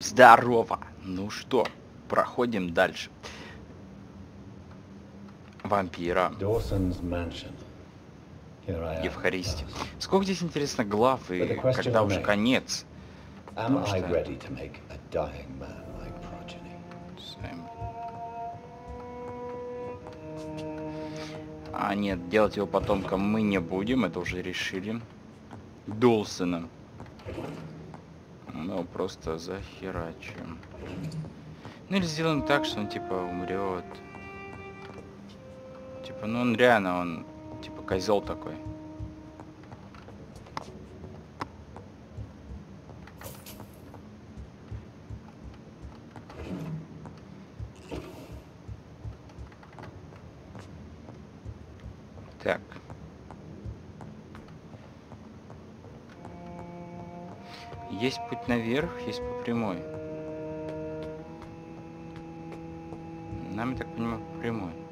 Здорово! Ну что, проходим дальше. Вампира. Евхаристия. Сколько здесь, интересно, глав и когда уже конец? А нет, делать его потомком мы не будем, это уже решили. Долсоном. Ну, просто захерачим. Ну или сделаем так, что он типа умрет. Типа, ну он реально, он типа козел такой. Так. Есть путь наверх, есть по прямой. Нам, я так понимаю, по прямой.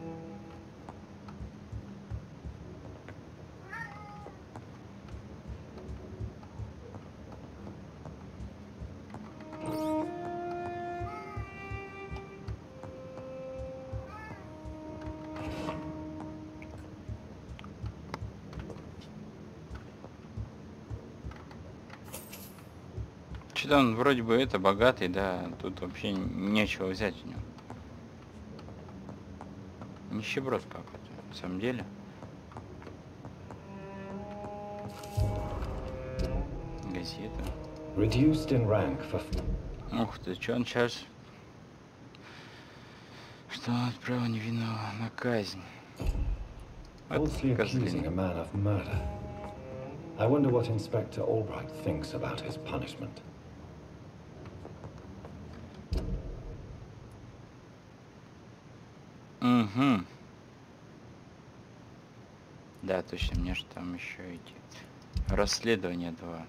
Что-то он вроде бы это богатый, да, тут вообще нечего взять у него. Нищеброд какой-то, на самом деле. Газета. Reduced in rank for... Ух ты, что он сейчас? Что он отправил невинного на казнь? Вот козлина. I wonder what Inspector Albright thinks about his punishment. Угу. Да, точно, мне же там еще идти. Расследование 2.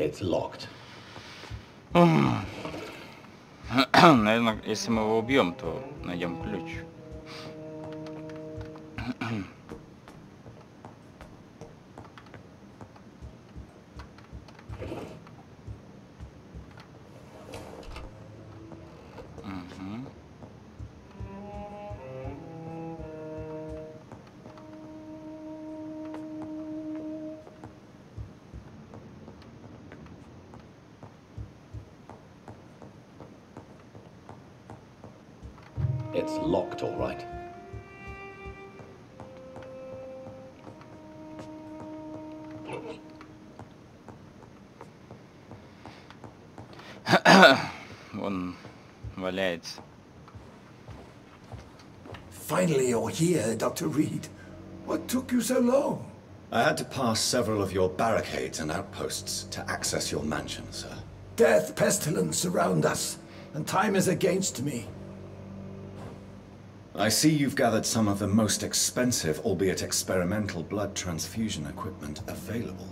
It's locked. Наверное, если мы его убьем, то найдем ключ. Finally, you're here, Dr. Reid. What took you so long? I had to pass several of your barricades and outposts to access your mansion, sir. Death, pestilence surround us, and time is against me. I see you've gathered some of the most expensive, albeit experimental, blood transfusion equipment available.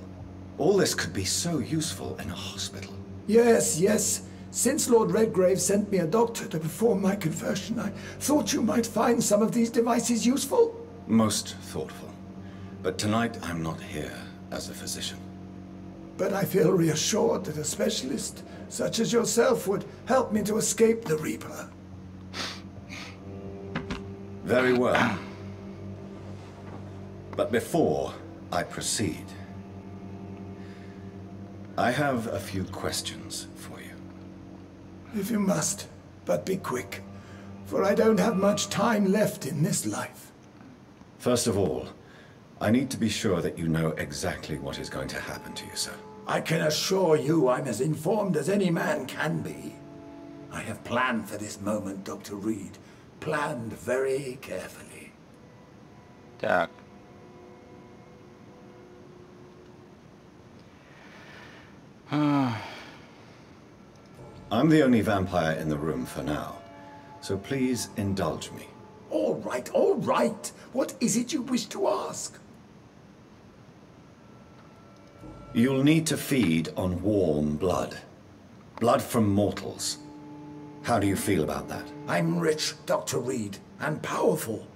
All this could be so useful in a hospital. Yes, yes. Since Lord Redgrave sent me a doctor to perform my conversion, I thought you might find some of these devices useful. Most thoughtful. But tonight I'm not here as a physician. But I feel reassured that a specialist such as yourself would help me to escape the Reaper. Very well. But before I proceed, I have a few questions for you if you must, but be quick, for I don't have much time left in this life. First of all, I need to be sure that you know exactly what is going to happen to you, sir. I can assure you I'm as informed as any man can be. I have planned for this moment, Dr. Reid. Planned very carefully. Так. Ah. I'm the only vampire in the room for now, so please indulge me. All right, all right. What is it you wish to ask? You'll need to feed on warm blood. Blood from mortals. How do you feel about that? I'm rich, Dr. Reid, and powerful.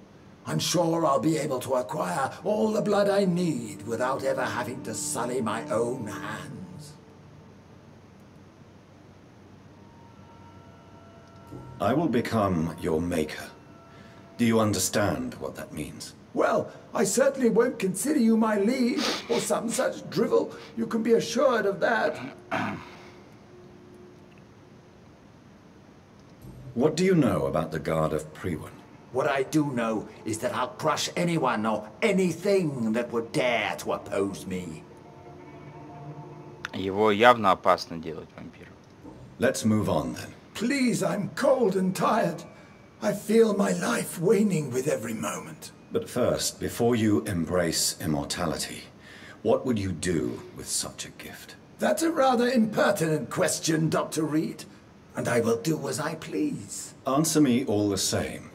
I'm sure I'll be able to acquire all the blood I need without ever having to sully my own hands. I will become your maker. Do you understand what that means? Well, I certainly won't consider you my lead or some such drivel. You can be assured of that. what do you know about the Guard of Priwen? What I do know is that I'll crush anyone or anything that would dare to oppose me. Его явно опасно делать вампиром. Let's move on then. Please, I'm cold and tired. I feel my life waning with every moment. But first, before you embrace immortality, what would you do with such a gift? That's a rather impertinent question, Dr. Reid. And I will do as I please. Answer me all the same.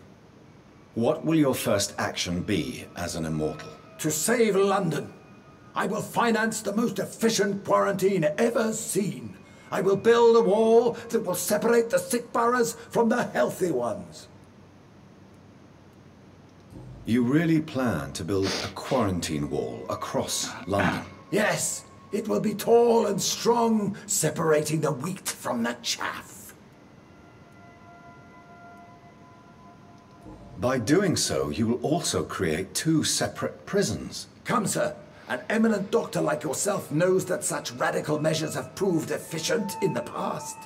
What will your first action be as an immortal? To save London, I will finance the most efficient quarantine ever seen. I will build a wall that will separate the sick boroughs from the healthy ones. You really plan to build a quarantine wall across London? Yes, it will be tall and strong, separating the wheat from the chaff. By doing so, you will also create two separate prisons. Come, sir. An eminent doctor like yourself knows that such radical measures have proved efficient in the past.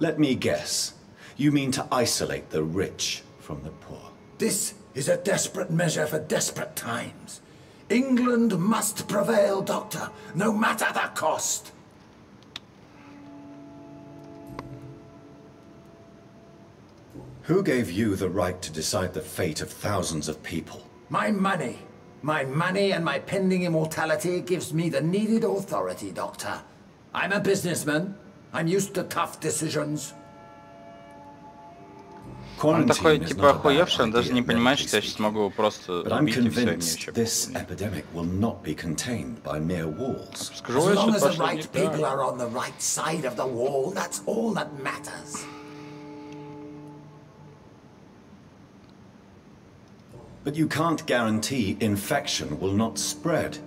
Let me guess. You mean to isolate the rich from the poor? This is a desperate measure for desperate times. England must prevail, Doctor, no matter the cost. Who gave you the right to decide the fate of thousands of people? My money. My money and my pending immortality gives me the needed authority, Doctor. I'm a businessman. I'm used to tough decisions. Он такой, Quarantine is типа, not a bad охуевший, он даже idea, не понимает, medically что я сейчас speaking. могу его просто But I'm убить и все, и мне convinced вообще this But you can't guarantee infection will not spread.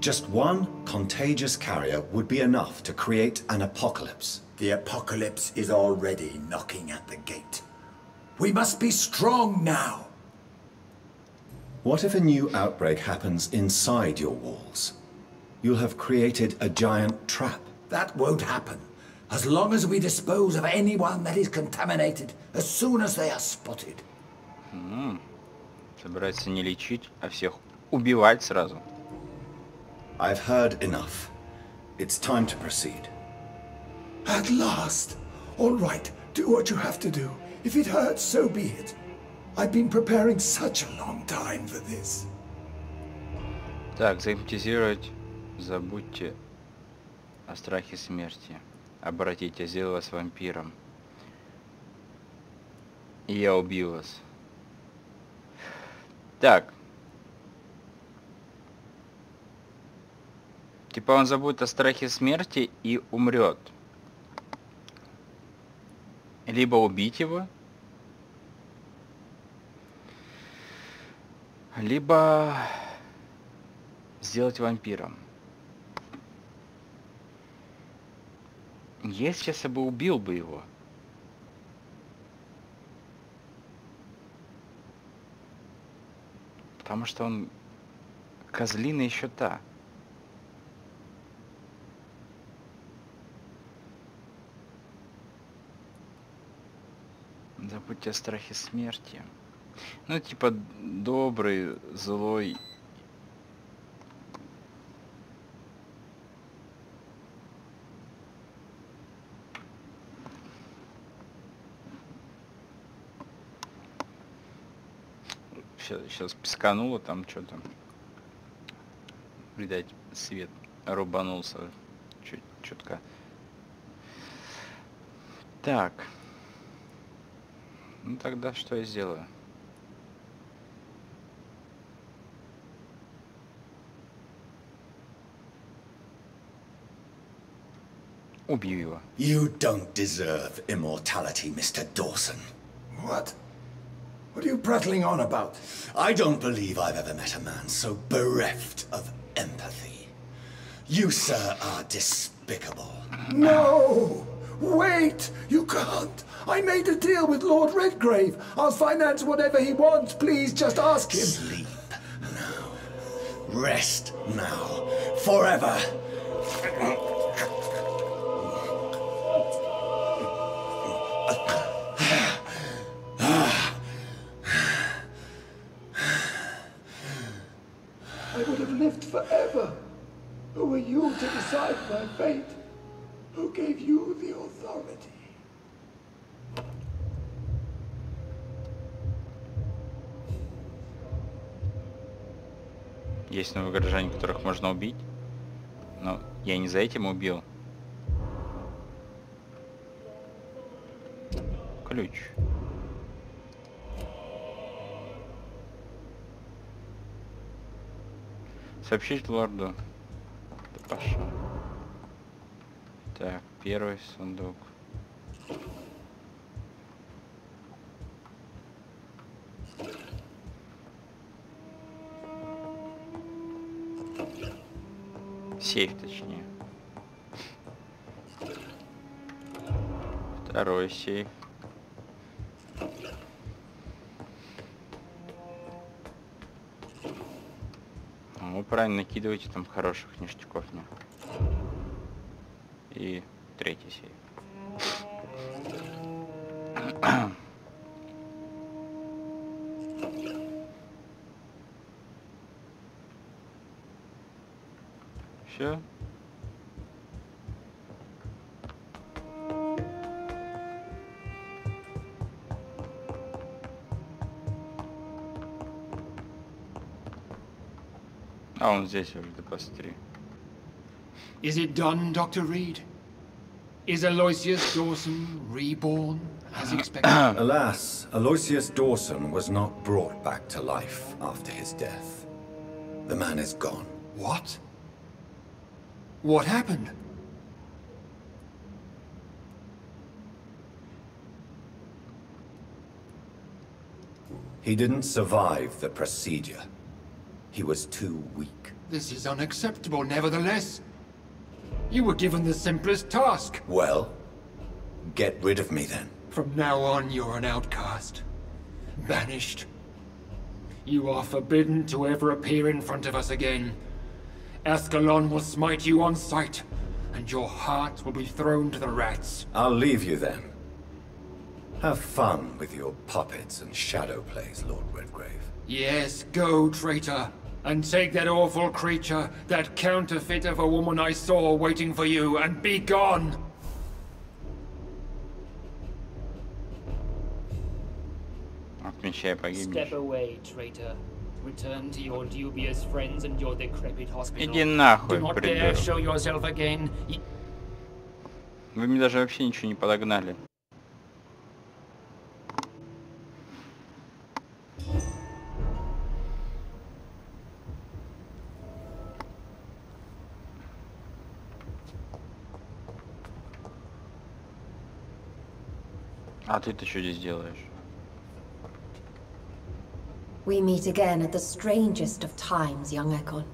Just one contagious carrier would be enough to create an apocalypse. The apocalypse is already knocking at the gate. We must be strong now. What if a new outbreak happens inside your walls? You'll have created a giant trap. That won't happen. As long as we dispose of anyone that is contaminated as soon as they are spotted. Hmm. Собирается не лечить, а всех убивать сразу. I've heard enough. It's time to proceed. At last. All right, do what you have to do. If it hurts, so be it. I've been preparing such a long time for this. Так, загипнотизировать. Забудьте о страхе смерти. Обратите, сделаю вас вампиром. И я убью вас. Так. Типа он забудет о страхе смерти и умрет. Либо убить его, либо сделать вампиром. Если сейчас я бы убил бы его. Потому что он козлиная еще та. Забудьте о страхе смерти. Ну, типа, добрый, злой Сейчас пискануло там что-то. Видать, свет рубанулся чуть чутка. Так. Ну тогда что я сделаю? Убью его. You don't deserve immortality, Mr. Dawson. What? What are you prattling on about? I don't believe I've ever met a man so bereft of empathy. You, sir, are despicable. No! Wait! You can't! I made a deal with Lord Redgrave. I'll finance whatever he wants. Please, just ask him. Sleep now. Rest now. Forever. Forever. Who are you to decide my fate? Who gave you the authority? Есть новые горожане, которых можно убить. Но я не за этим убил. Ключ. Сообщить лорду. Да пошел. Так, первый сундук. Сейф, точнее. Второй сейф. Правильно, накидывайте там хороших ништяков мне. И третий сейф. Все. Он здесь уже. Is it done, Dr. Reid? Is Aloysius Dawson reborn as expected? Alas, Aloysius Dawson was not brought back to life after his death. The man is gone. What? What happened? He didn't survive the procedure. He was too weak. This is unacceptable, nevertheless. You were given the simplest task. Well, get rid of me then. From now on, you're an outcast. Banished. You are forbidden to ever appear in front of us again. Ascalon will smite you on sight, and your heart will be thrown to the rats. I'll leave you then. Have fun with your puppets and shadow plays, Lord Redgrave. Yes, go, traitor, and take that awful creature, that counterfeit of a woman I saw waiting for you, and be gone! Отмечай Step погибнешь. away, traitor. Return to your dubious friends and your decrepit hospital. Иди нахуй, Do not dare придурок. show yourself again. Y- Вы мне даже вообще ничего не подогнали. А ты-то что здесь делаешь? We meet again at the strangest of times, young Ekon.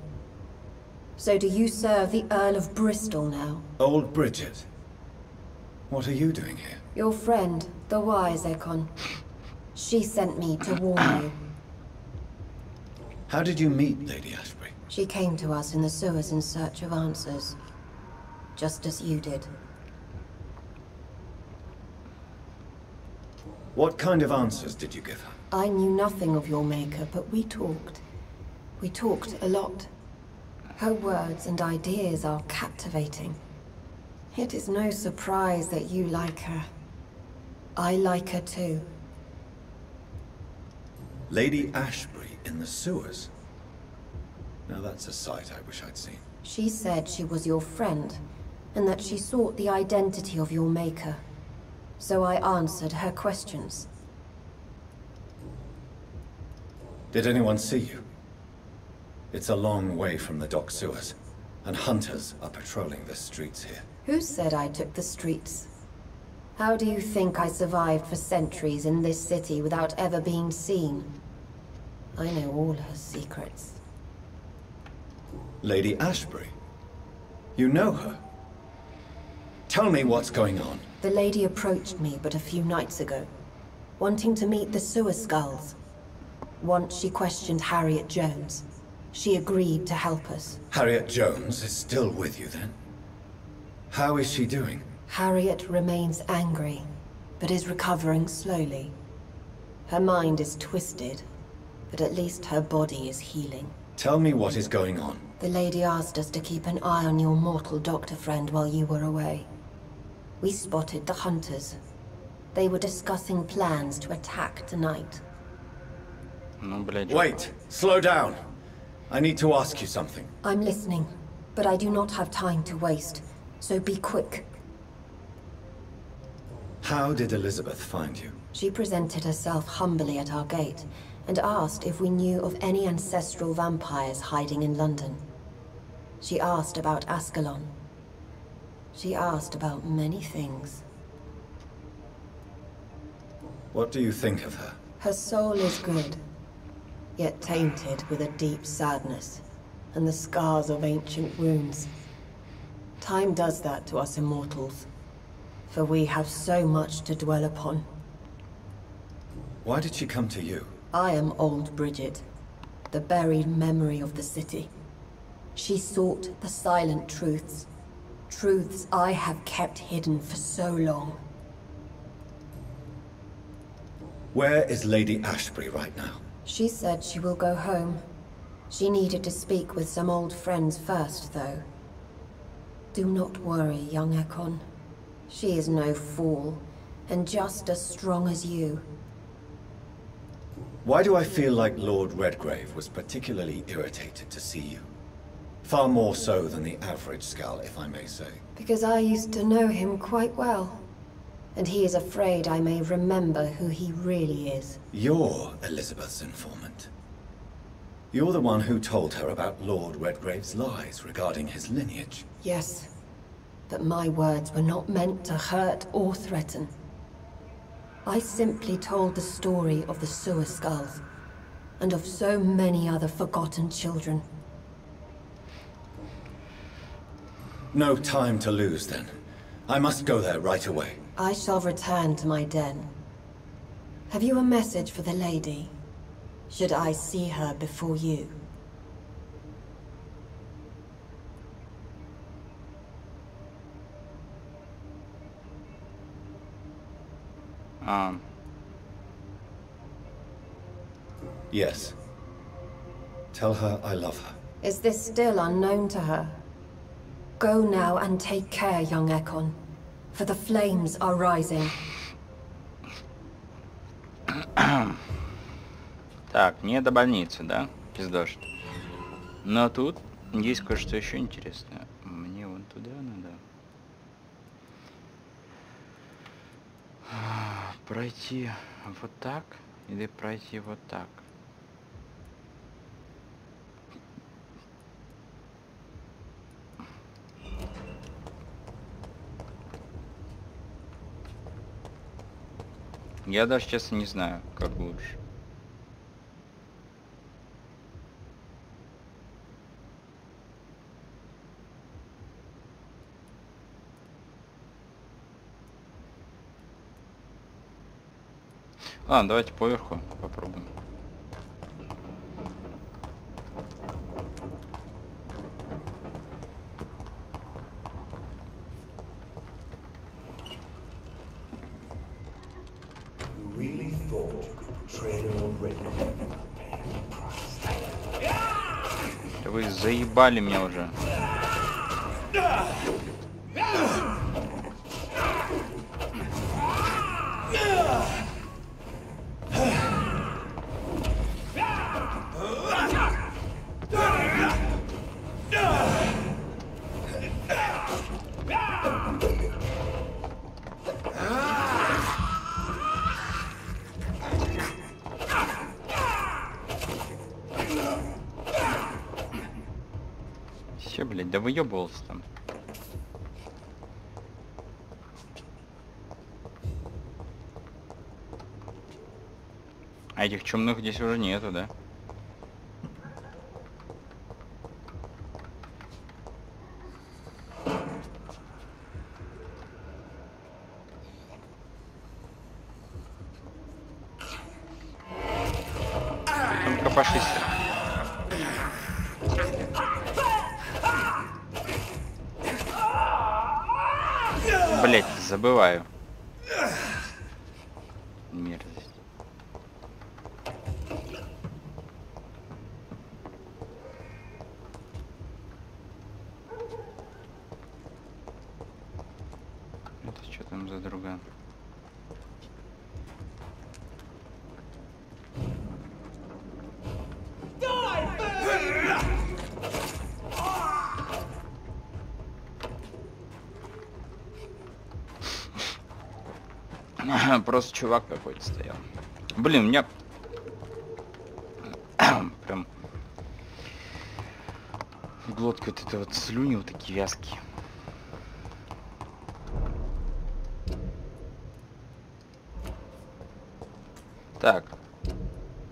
So do you serve the Earl of Bristol now? Old Bridget. What are you doing here? Your friend, the wise Ekon. She sent me to warn you. How did you meet Lady Ashbury? She came to us in the sewers in search of answers. Just as you did. What kind of answers did you give her? I knew nothing of your maker, but we talked. We talked a lot. Her words and ideas are captivating. It is no surprise that you like her. I like her too. Lady Ashbury in the sewers? Now that's a sight I wish I'd seen. She said she was your friend, and that she sought the identity of your maker. So I answered her questions. Did anyone see you? It's a long way from the dock sewers, and hunters are patrolling the streets here. Who said I took the streets? How do you think I survived for centuries in this city without ever being seen? I know all her secrets. Lady Ashbury? You know her? Tell me what's going on. The lady approached me but a few nights ago, wanting to meet the sewer Skals. Once she questioned Harriet Jones. She agreed to help us. Harriet Jones is still with you then? How is she doing? Harriet remains angry, but is recovering slowly. Her mind is twisted, but at least her body is healing. Tell me what is going on. The lady asked us to keep an eye on your mortal doctor friend while you were away. We spotted the hunters. They were discussing plans to attack tonight. Wait, slow down. I need to ask you something. I'm listening, but I do not have time to waste, so be quick. How did Elizabeth find you? She presented herself humbly at our gate and asked if we knew of any ancestral vampires hiding in London. She asked about Ascalon, she asked about many things. What do you think of her? Her soul is good, yet tainted with a deep sadness and the scars of ancient wounds. Time does that to us immortals, for we have so much to dwell upon. Why did she come to you? I am old Bridget, the buried memory of the city. She sought the silent truths, truths I have kept hidden for so long. Where is Lady Ashbury right now? She said she will go home. She needed to speak with some old friends first, though. Do not worry, young Ekon. She is no fool, and just as strong as you. Why do I feel like Lord Redgrave was particularly irritated to see you? Far more so than the average Skal, if I may say. Because I used to know him quite well. And he is afraid I may remember who he really is. You're Elizabeth's informant. You're the one who told her about Lord Redgrave's lies regarding his lineage. Yes. But my words were not meant to hurt or threaten. I simply told the story of the sewer Skals, and of so many other forgotten children. No time to lose, then. I must go there right away. I shall return to my den. Have you a message for the lady? Should I see her before you? А, Yes. Tell her I love her. Is this still unknown to her? Go now and take care, young Ekon, for the flames are rising. так, не до больницы, да? Пиздошь. Но тут есть кое-что еще интересное. Мне вон туда надо. Пройти вот так или пройти вот так? Я даже честно не знаю, как лучше. Ладно, давайте поверху попробуем. Заебали меня уже. Выебывался там. А этих чумных здесь уже нету, да? Просто чувак какой-то стоял. Блин, у меня прям в глотке вот это вот слюни вот такие вязкие. Так.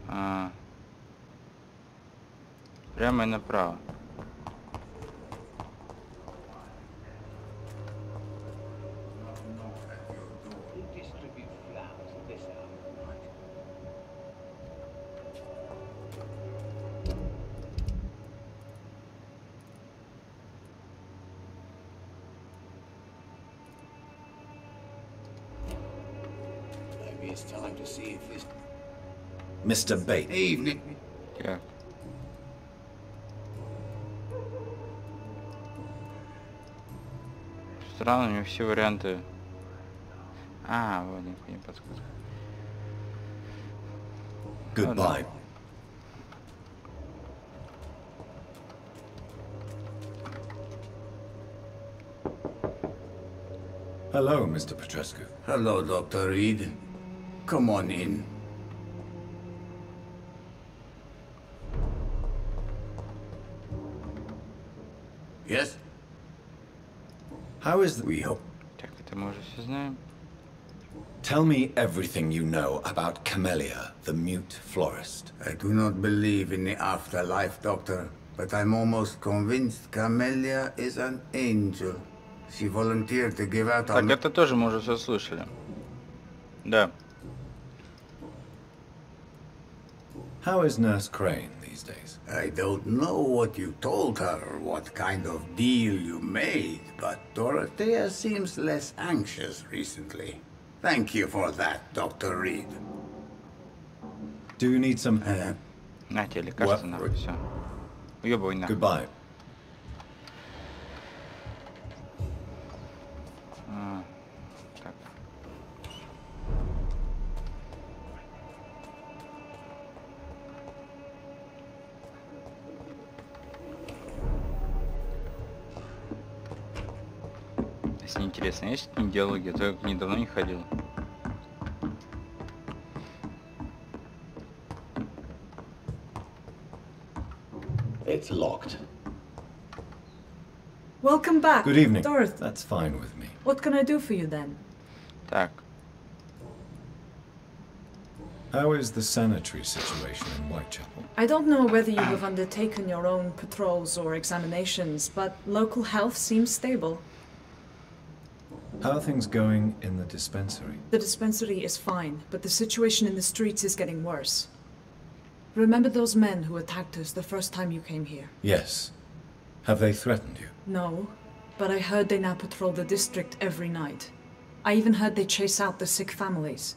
А. Прямо и направо. Evening. Yeah. Странно, у него все варианты. А, вот не подсказка. Goodbye. Hello, Mr. Petrescu. Hello, Dr. Reid. Come on in. is the... We hope. Так, это мы уже все знаем. Tell me everything you know about Camellia, the mute florist. I do not believe in the afterlife, Doctor, but I'm almost convinced Camellia is an angel. She volunteered to give out our... Так, это тоже мы уже все слышали. How is Nurse Crane these days? I don't know what you told her, what kind of deal you made, but Dorothea seems less anxious recently. Thank you for that, Dr. Reid. Do you need some... Uh, Nähti, eli Goodbye. интересно, есть какие-нибудь диалоги? А то я к ней давно не ходил. It's locked. Welcome back. Good evening. Dorothy. That's fine with me. What can I do for you then? Так, How is the sanitary situation in Whitechapel? I don't know whether you have undertaken your own patrols or examinations, but local health seems stable. How are things going in the dispensary? The dispensary is fine, but the situation in the streets is getting worse. Remember those men who attacked us the first time you came here? Yes. Have they threatened you? No, but I heard they now patrol the district every night. I even heard they chase out the sick families.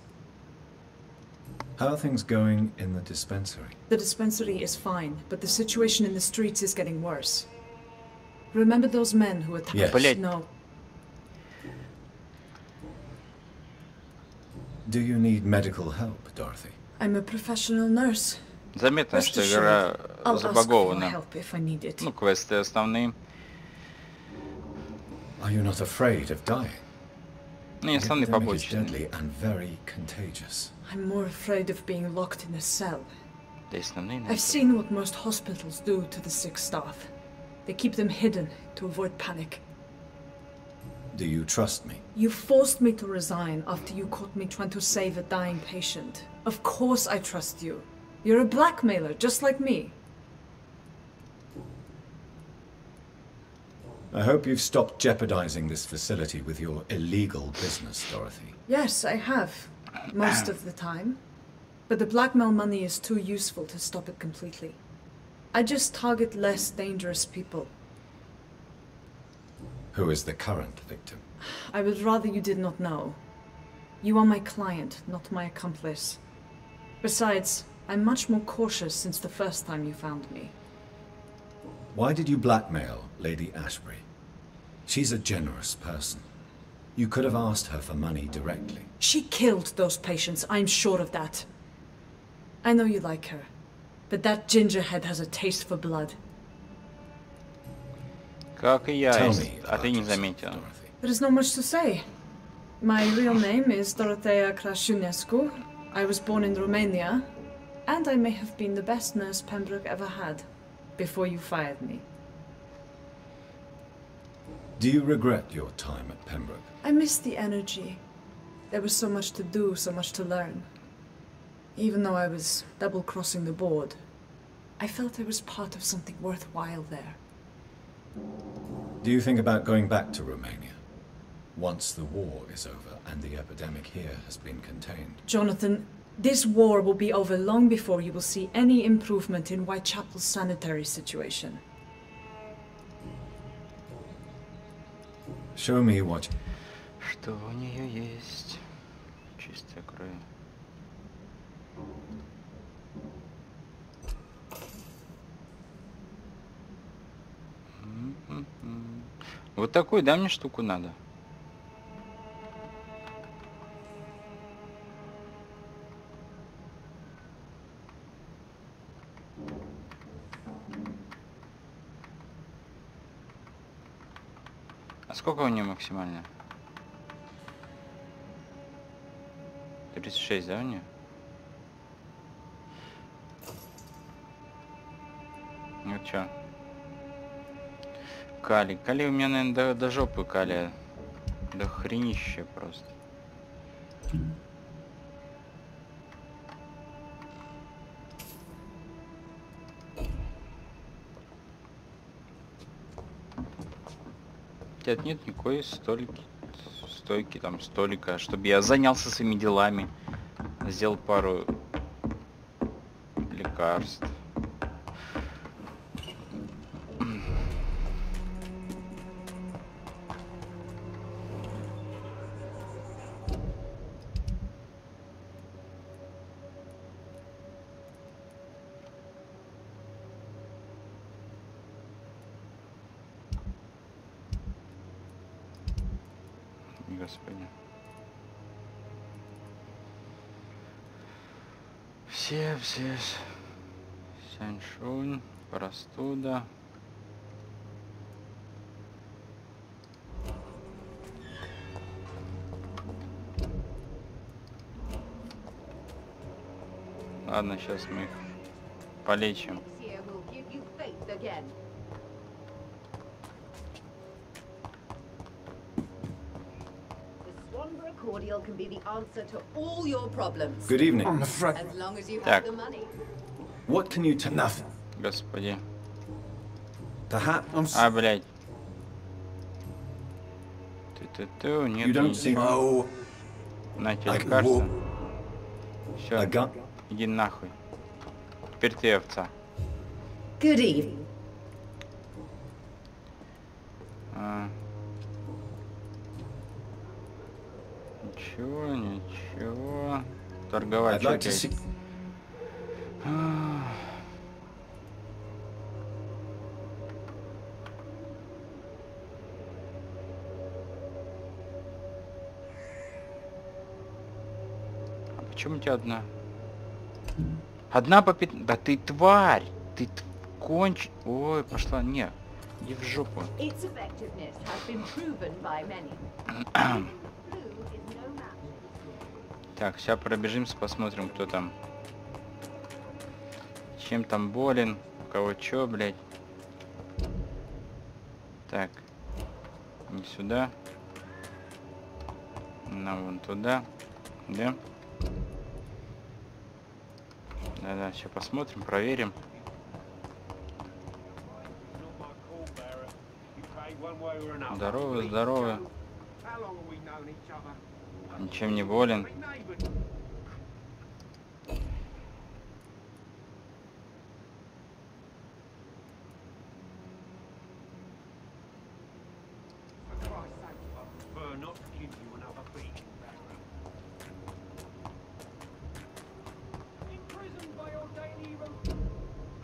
How are things going in the dispensary? The dispensary is fine, but the situation in the streets is getting worse. Remember those men who attacked yes. us? No, Do you need medical help, Dorothy? I'm a professional nurse. заметно, Rest что assured, игра I'll ask for забагована. help if I need it. Ну, квесты основные. Are you not afraid of dying? Ну, и The основные epidemic is побочные. deadly and very contagious. I'm more afraid of being locked in a cell. Да и основные, I've наверное. seen what most hospitals do to the sick staff. They keep them hidden to avoid panic. Do you trust me? You forced me to resign after you caught me trying to save a dying patient. Of course I trust you. You're a blackmailer, just like me. I hope you've stopped jeopardizing this facility with your illegal business, Dorothy. Yes, I have. Most of the time. But the blackmail money is too useful to stop it completely. I just target less dangerous people. Who is the current victim? I would rather you did not know. You are my client, not my accomplice. Besides, I'm much more cautious since the first time you found me. Why did you blackmail Lady Ashbury? She's a generous person. You could have asked her for money directly. She killed those patients, I'm sure of that. I know you like her, but that gingerhead has a taste for blood. не yourself, заметила. Dorothy. There is not much to say. My real name is Dorothea Crashunescu. I was born in Romania, and I may have been the best nurse Pembroke ever had, before you fired me. Do you regret your time at Pembroke? I miss the energy. There was so much to do, so much to learn. Even though I was double crossing the board, I felt I was part of something worthwhile there. Do you think about going back to Romania? Once the war is over and the epidemic here has been contained. Jonathan, this war will be over long before you will see any improvement in Whitechapel's sanitary situation. Show me what... Что у нее есть? Чистая кровь. Вот такую, да, мне штуку надо? А сколько у нее максимально? 36, да, у нее? Ну чё? Калий. Калий у меня, наверное, до, до жопы калия. До хренища просто. Нет, нет никакой столики, стойки, там, столика, чтобы я занялся своими делами. Сделал пару лекарств. To all your problems. Good evening. I'm afraid... As long as you have the money. What can you tell... Nothing. Господи. Perhaps... А, блядь. Ты-ты-ты, нет, You don't не- seem... Oh, На тебе I иди нахуй. Теперь ты овца. Good evening. А. Ничего, ничего. Торговать like see... А почему у тебя одна? Одна по пят... Да ты тварь! Ты т- конч... Ой, пошла. Не, иди в жопу. Так, сейчас пробежимся, посмотрим, кто там. Чем там болен, у кого чё, блядь. Так. Не сюда. На вон туда. Да? Да-да, сейчас посмотрим, проверим. Здорово, здорово. Ничем не болен.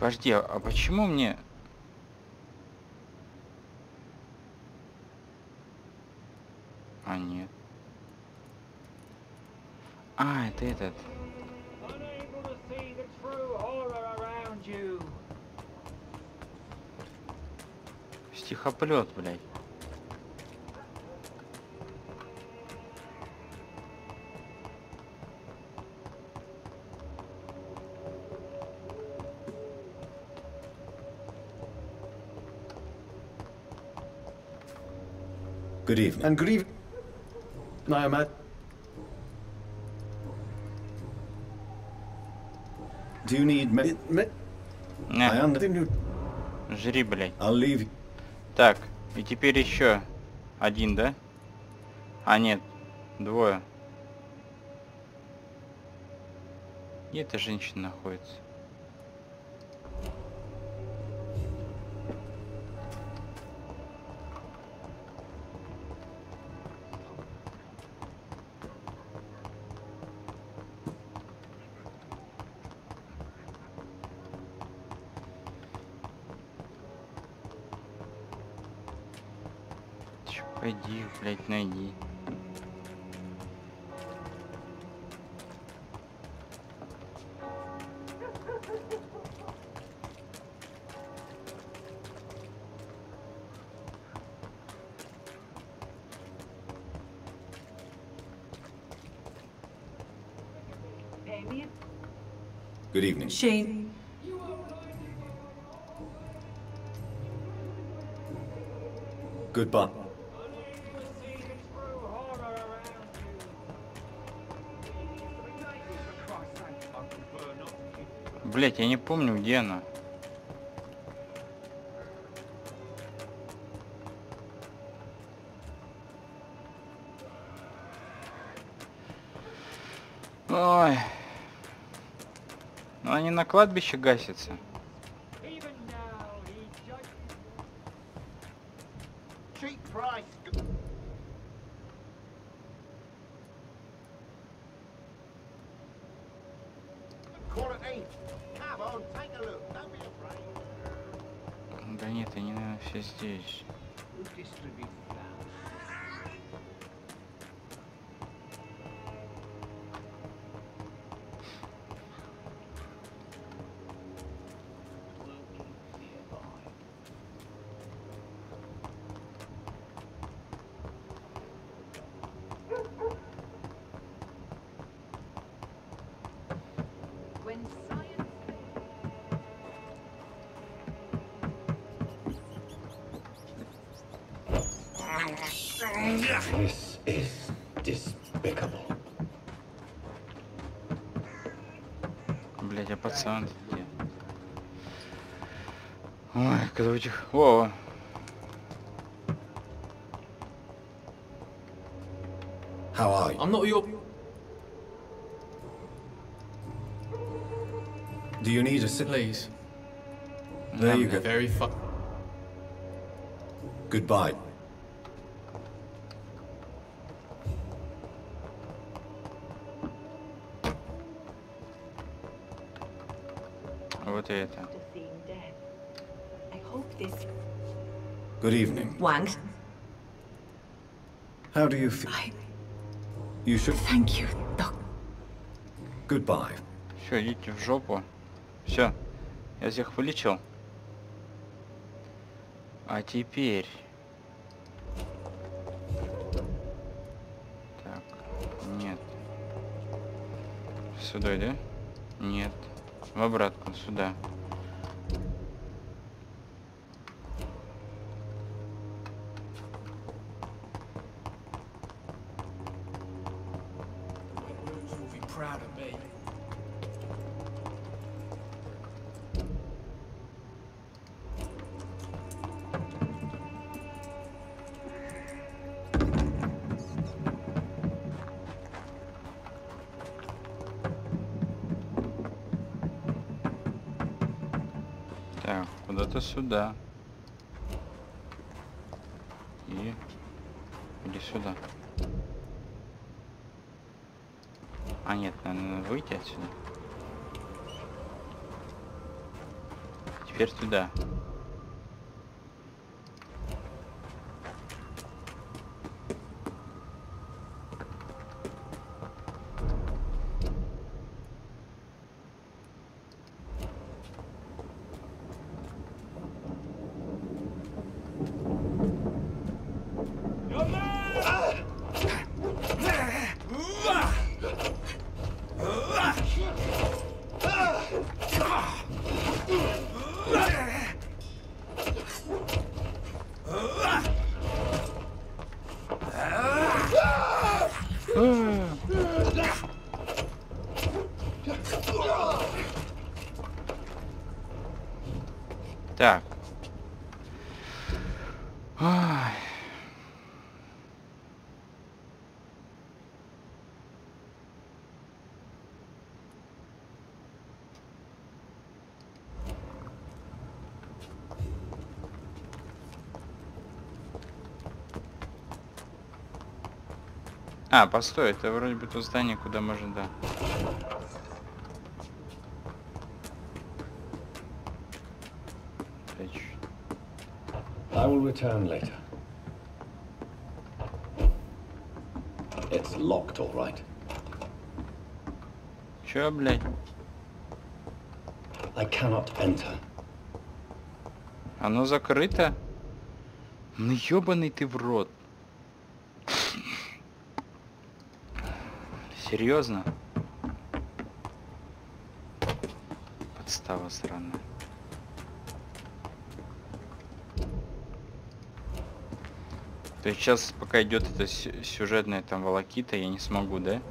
Подожди, а а почему мне... А, нет. А, это этот. Стихоплет, блядь. Good evening. And good evening. I am at. Do you need me? me- Не, жри, блядь. I'll leave you. Так, и теперь еще один, да? А, нет, двое. Где эта женщина находится? Good. Shane. Goodbye. Блять, я не помню, где она. кладбище гасится. Ой, когда у этих... О! How are you? I'm not your. Do you need a sit? Please. There you go. Very fu- Goodbye. Вот и это. This Good evening. Wang, How do you feel? I You should. thank you, Doc. Goodbye. Все, идите в жопу. Все, я всех вылечил. А теперь... Так, нет. Сюда, да? Нет. В обратку, сюда. Сюда. И... Или сюда. А нет, наверное, надо выйти отсюда. Теперь туда. А, постой, это вроде бы то здание, куда можно, да. I will return later. It's locked, all right. Чё, блядь? I cannot enter. Оно закрыто? Ну ёбаный ты в рот. Серьезно? Подстава сраная. То есть сейчас, пока идет эта сю- сюжетная там волокита, я не смогу, да?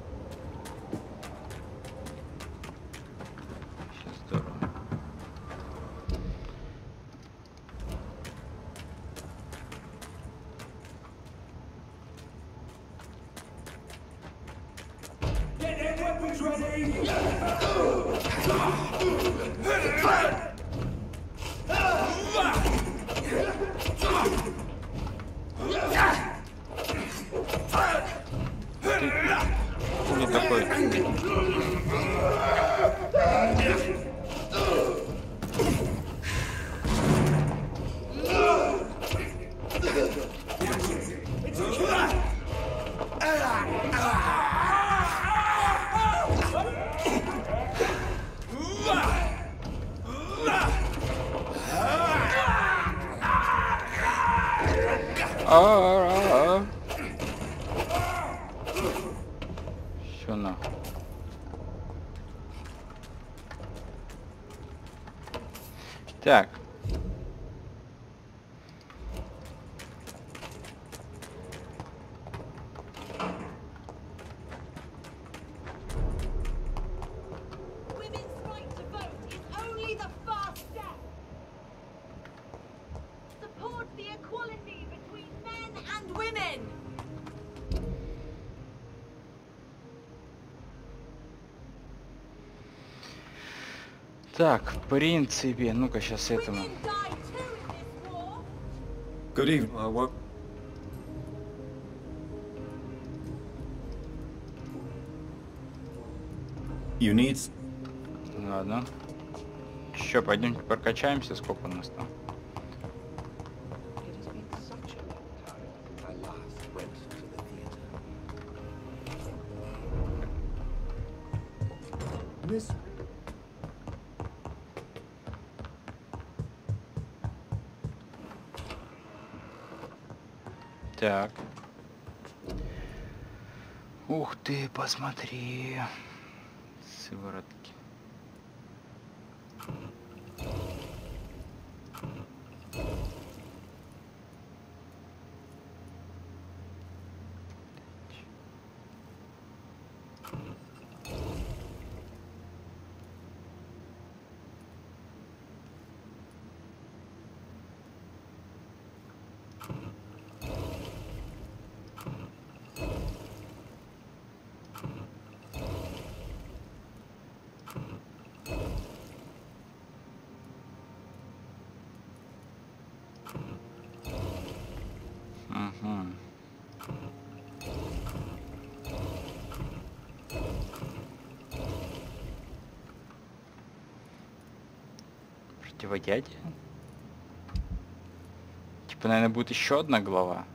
are. Принципе, ну-ка сейчас этому. Good evening. Uh, what? You need... Ладно. Че, пойдемте прокачаемся, сколько у нас там? Так. Ух ты, посмотри. Сыворотки. Мгм. Противодядя? Типа, наверное, будет еще одна глава.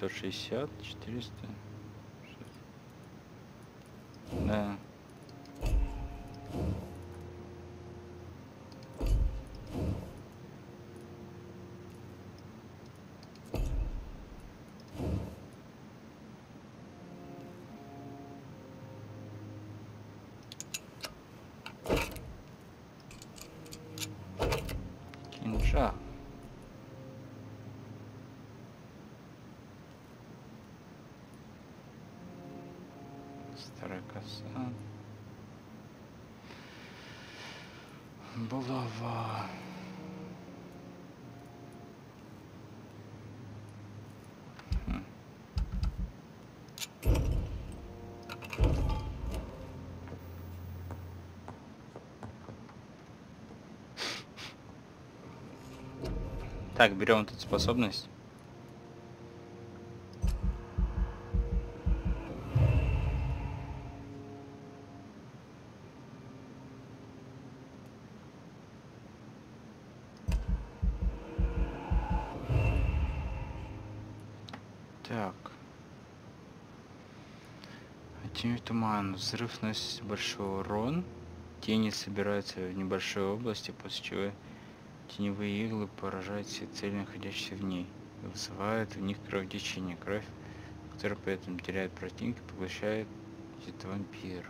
560, 400. Да. Кинжал. Старая коса. Хм. Так, берем тут способность. Так. Тень туман. Взрыв наносит большой урон. Тени собираются в небольшой области, после чего теневые иглы поражают все цели, находящиеся в ней. И вызывают в них кровотечение. Кровь, которая при этом теряет противника, поглощает этот вампир.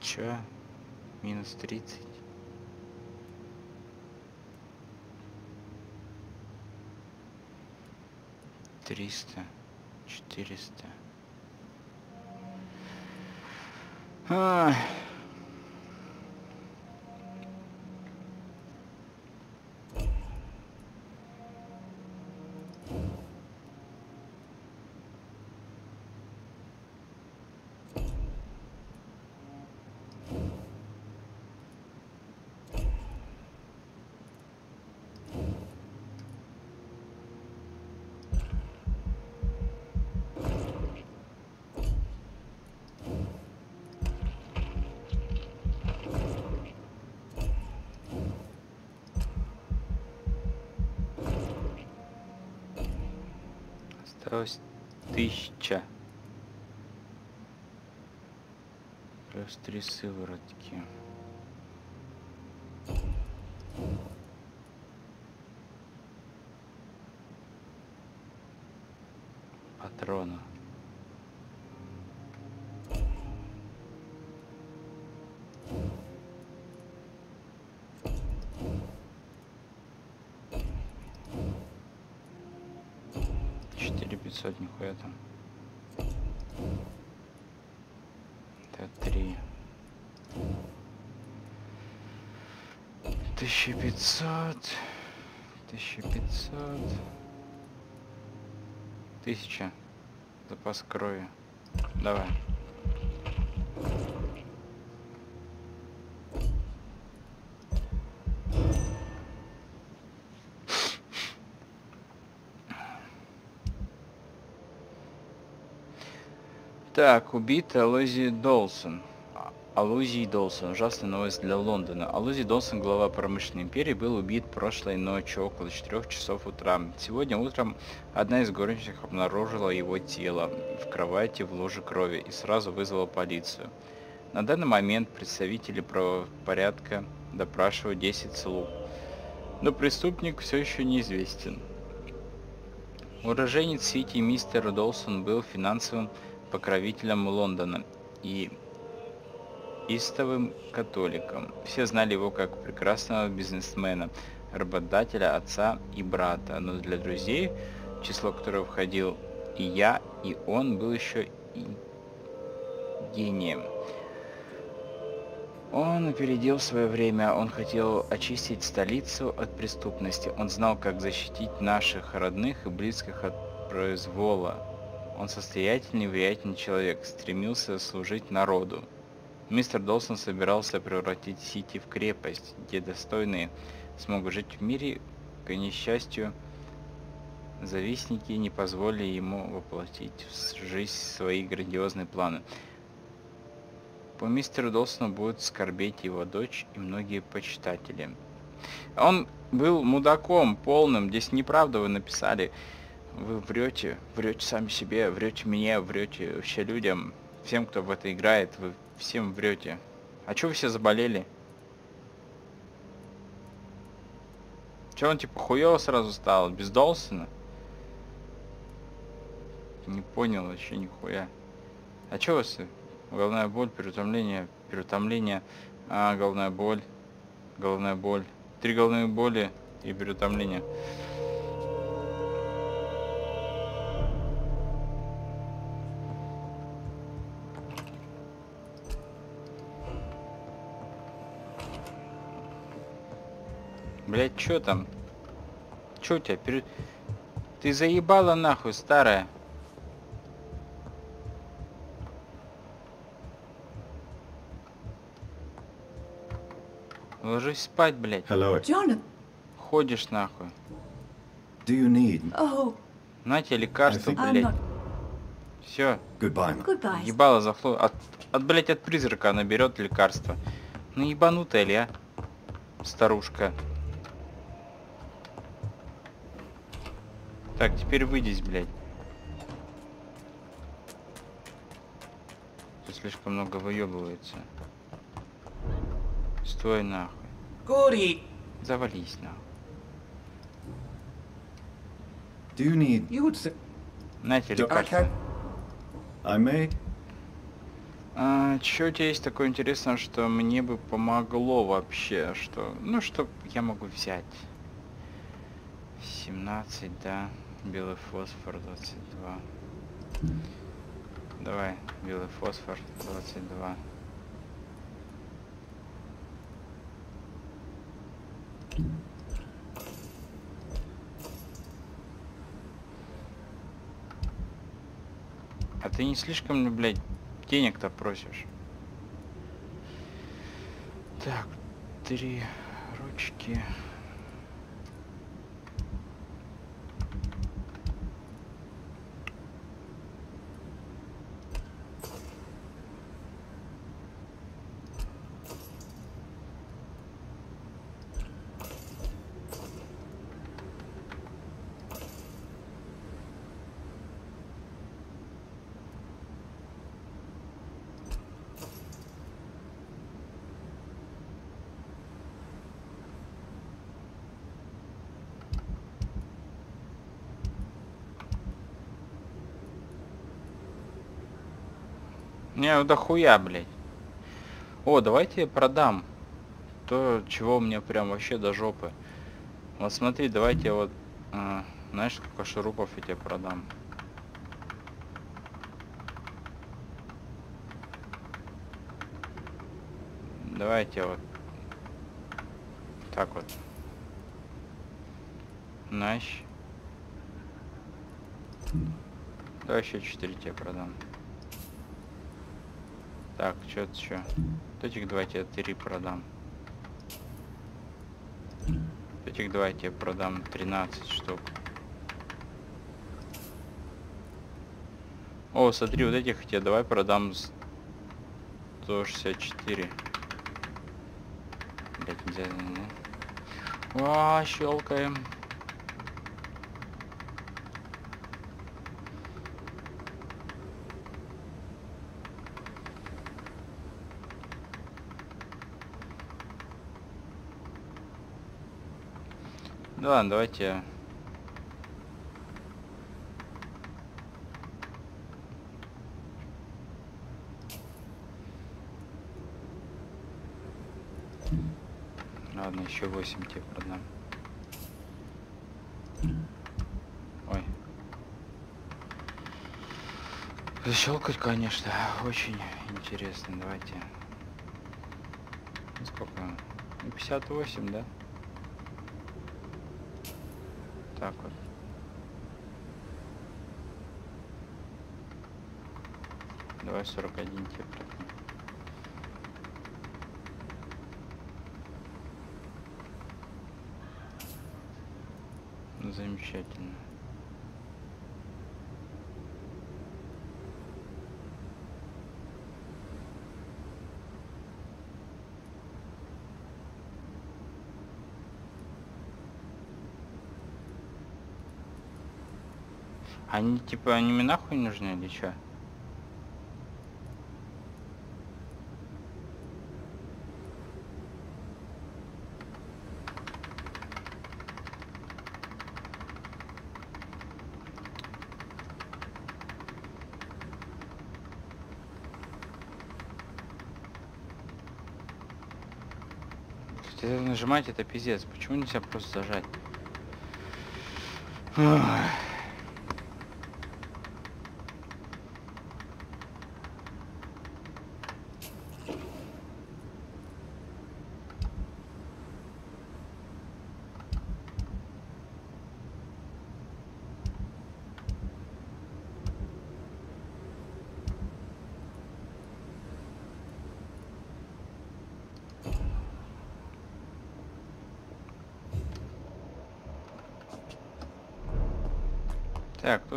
Чё? Минус 30. Триста. Четыреста. Ай. Три сыворотки. Патрона. Четыре пятьсот, нихуя там. 1500, 1500, 1000, запас крови. Давай. Так, убита Лози Долсон. Алузий Долсон. Ужасная новость для Лондона. Алузий Долсон, глава промышленной империи, был убит прошлой ночью около 4 часов утра. Сегодня утром одна из горничных обнаружила его тело в кровати в луже крови и сразу вызвала полицию. На данный момент представители правопорядка допрашивают 10 слуг. Но преступник все еще неизвестен. Уроженец Сити мистер Долсон был финансовым покровителем Лондона и истовым католиком. Все знали его как прекрасного бизнесмена, работодателя, отца и брата, но для друзей, в число которых входил и я, и он, был еще и гением. Он опередил свое время, он хотел очистить столицу от преступности, он знал, как защитить наших родных и близких от произвола. Он состоятельный и влиятельный человек, стремился служить народу. Мистер Долсон собирался превратить Сити в крепость, где достойные смогут жить в мире, к несчастью, завистники не позволили ему воплотить в жизнь свои грандиозные планы. По мистеру Долсону будут скорбеть его дочь и многие почитатели. Он был мудаком полным, здесь неправда вы написали. Вы врете, врете сами себе, врете мне, врете вообще людям, всем, кто в это играет, вы всем врете. А чё вы все заболели? Чё он типа хуёво сразу стал? Без Долсона? Не понял вообще нихуя. А чё у вас? Головная боль, переутомление, переутомление, а, головная боль, головная боль. Три головные боли и переутомление. Блять, чё там? Чё у тебя? Пере... Ты заебала нахуй, старая. Ложись спать, блядь. Hello. Jonathan. Ходишь нахуй. Do you need? Oh, На тебе лекарство, блядь. not. Все. Goodbye. Goodbye. Ебало захло. От, от, блядь, от призрака она берет лекарство. Ну ебанутая ли, а? Старушка. Так, теперь выйдись, блядь. Тут слишком много выебывается. Стой нахуй. Goody. Завались нахуй. Do you need? You would say. На тебе лекарство. I may. А, чё у тебя есть такое интересное, что мне бы помогло вообще, что, ну, что я могу взять? 17, да, белый фосфор 22. Давай, белый фосфор 22. А ты не слишком, ну, блядь, денег-то просишь? Так, три ручки. Не, ну дохуя, блядь. О, давайте я продам. То, чего мне прям вообще до жопы. Вот смотри, давайте я вот, а, знаешь, сколько шурупов я тебе продам. Давайте вот так вот. Знаешь. Давай еще 4 тебе продам. Так, что это что? Этих давайте 3 продам. Этих давайте продам 13 штук. О, смотри, вот этих я давай продам с- 164. Блять, нельзя. А, щелкаем. Да ладно, давайте Ладно, еще 8 тебе продам. Ой. Защелкать, конечно, очень интересно. Давайте. Ну, Сколько? Ну, 58, да? Так вот. Давай 41 тебе продам. Замечательно. Они типа они мне нахуй нужны или? Если нажимать это пиздец. Почему нельзя просто зажать?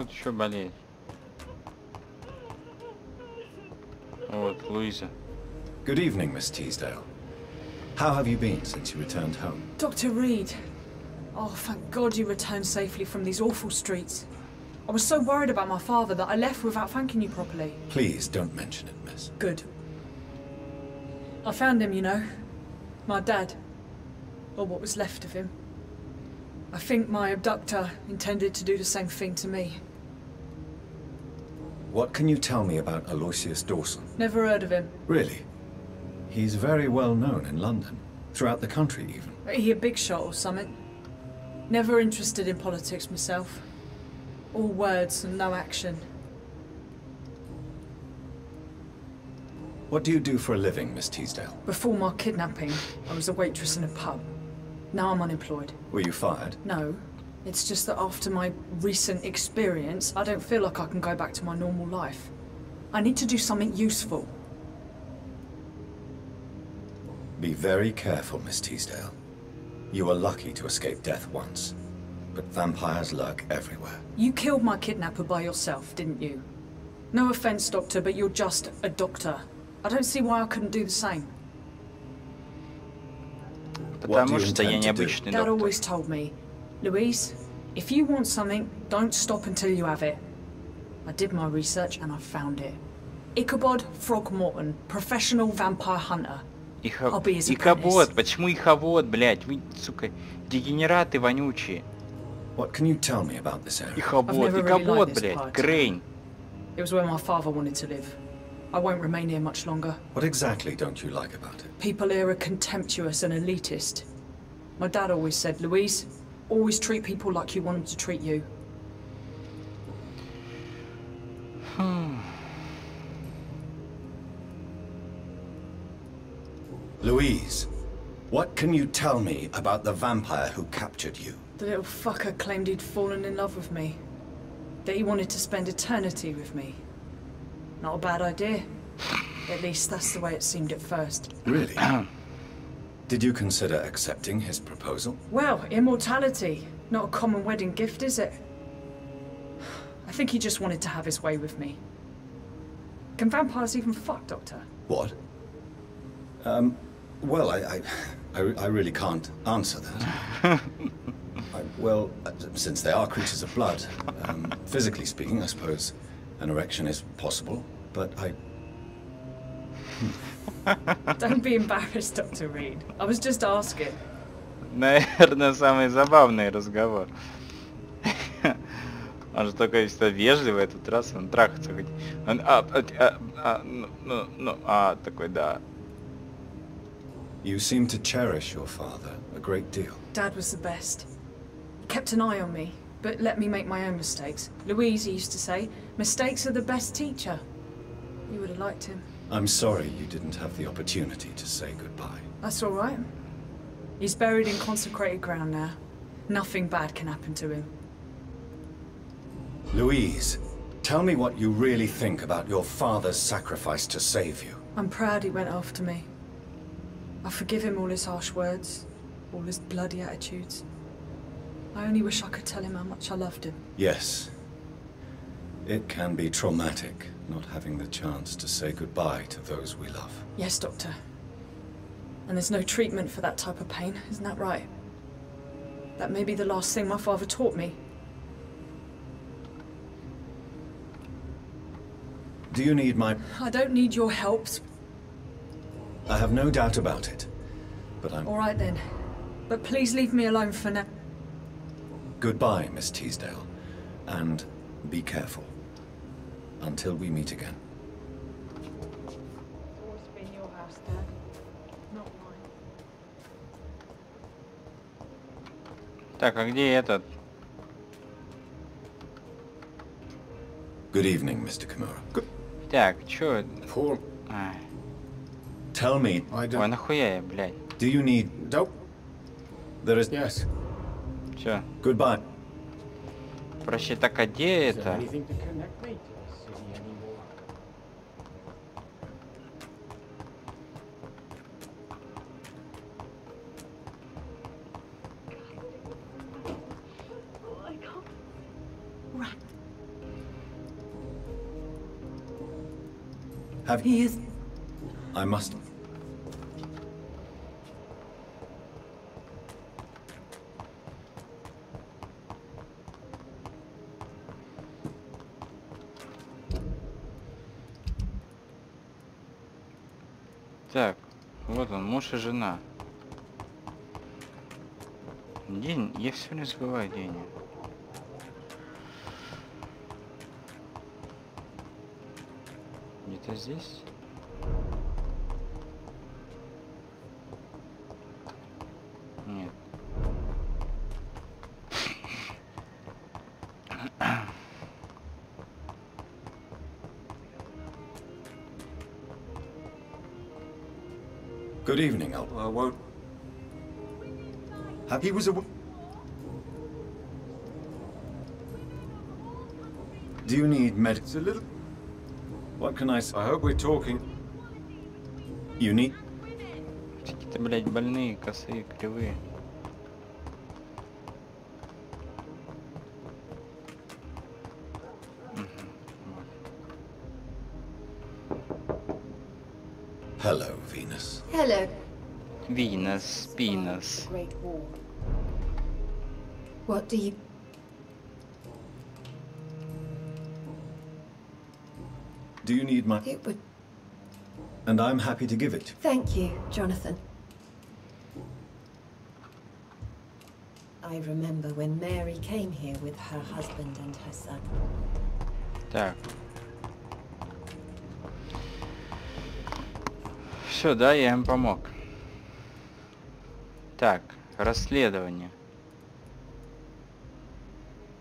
Tudo chobali. Oh, it's Louisa. Good evening, Miss Teasdale. How have you been since you returned home? Dr. Reid. Oh, thank God you returned safely from these awful streets. I was so worried about my father that I left without thanking you properly. Please don't mention it, miss. Good. I found him, you know. My dad. Or what was left of him. I think my abductor intended to do the same thing to me. What can you tell me about Aloysius Dawson? Never heard of him. Really? He's very well known in London. Throughout the country, even. He a big shot or something. Never interested in politics myself. All words and no action. What do you do for a living, Miss Teasdale? Before my kidnapping, I was a waitress in a pub. Now I'm unemployed. Were you fired? No. It's just that after my recent experience, I don't feel like I can go back to my normal life. I need to do something useful. Be very careful, Miss Teasdale. You were lucky to escape death once, but vampires lurk everywhere. You killed my kidnapper by yourself, didn't you? No offense, Doctor, but you're just a doctor. I don't see why I couldn't do the same. Потому что я необычный Dad доктор. always told me, Louise, if you want something, don't stop until you have it. I did my research and I found it. Ichabod Frogmorton, professional vampire hunter. Иха... I'll be his Ихобот, почему иховод, блядь? Вы, сука, дегенераты вонючие. What can you tell me about this area? Ихобот, never really Ихобот, liked this блядь, part. Крейн. It was where my father wanted to live. I won't remain here much longer. What exactly don't you like about it? People here are contemptuous and elitist. My dad always said, Louise, always treat people like you want them to treat you. Hmm. Louise, what can you tell me about the vampire who captured you? The little fucker claimed he'd fallen in love with me. That he wanted to spend eternity with me. Not a bad idea. At least that's the way it seemed at first. Really? Did you consider accepting his proposal? Well, immortality. Not a common wedding gift, is it? I think he just wanted to have his way with me. Can vampires even fuck, Doctor? What? Um, well, I, I, I, I really can't answer that. I, well, since they are creatures of blood, um, physically speaking, I suppose an erection is possible, but I... Don't be embarrassed, Dr. Reid. I was just asking. Наверное, самый забавный разговор. Он же только что вежливый этот раз, он трахаться хоть. Он, а, а, а, а, ну, ну, а, такой, да. You seem to cherish your father a great deal. Dad was the best. He kept an eye on me, but let me make my own mistakes. Louise used to say, mistakes are the best teacher. You would have liked him. I'm sorry you didn't have the opportunity to say goodbye. That's all right. He's buried in consecrated ground now. Nothing bad can happen to him. Louise, tell me what you really think about your father's sacrifice to save you. I'm proud he went after me. I forgive him all his harsh words, all his bloody attitudes. I only wish I could tell him how much I loved him. Yes. It can be traumatic, not having the chance to say goodbye to those we love. Yes, Doctor. And there's no treatment for that type of pain, isn't that right? That may be the last thing my father taught me. Do you need my... I don't need your help. I have no doubt about it. But I'm... All right then. But please leave me alone for now. Goodbye, Miss Teasdale. And be careful. Until we meet again. always been your house, Dad. Not mine. Так, а где этот? Good evening, Mr. Kimura. Good... Так, чё? Poor... Ай. Tell me... Ой, нахуя я, блядь? Do you need... Nope. There is... Yes. Чё? Goodbye. Прощай, так а где это? Have... He is... I must... Так, вот он, муж и жена. День, я все не забываю день. Где-то здесь? Нет. Good evening, Al. I won't. Have... He was a. Do you need med... It's a little. What can I say? I hope we're talking. You need... Какие-то, блядь, больные, косые, кривые. Hello, Venus. Hello. Venus, Venus. Great Wall. What do you... Do you need my... It would... And I'm happy to give it. Thank you, Jonathan. I remember when Mary came here with her husband and her son. Так. Все, да, я им помог. Так, расследование.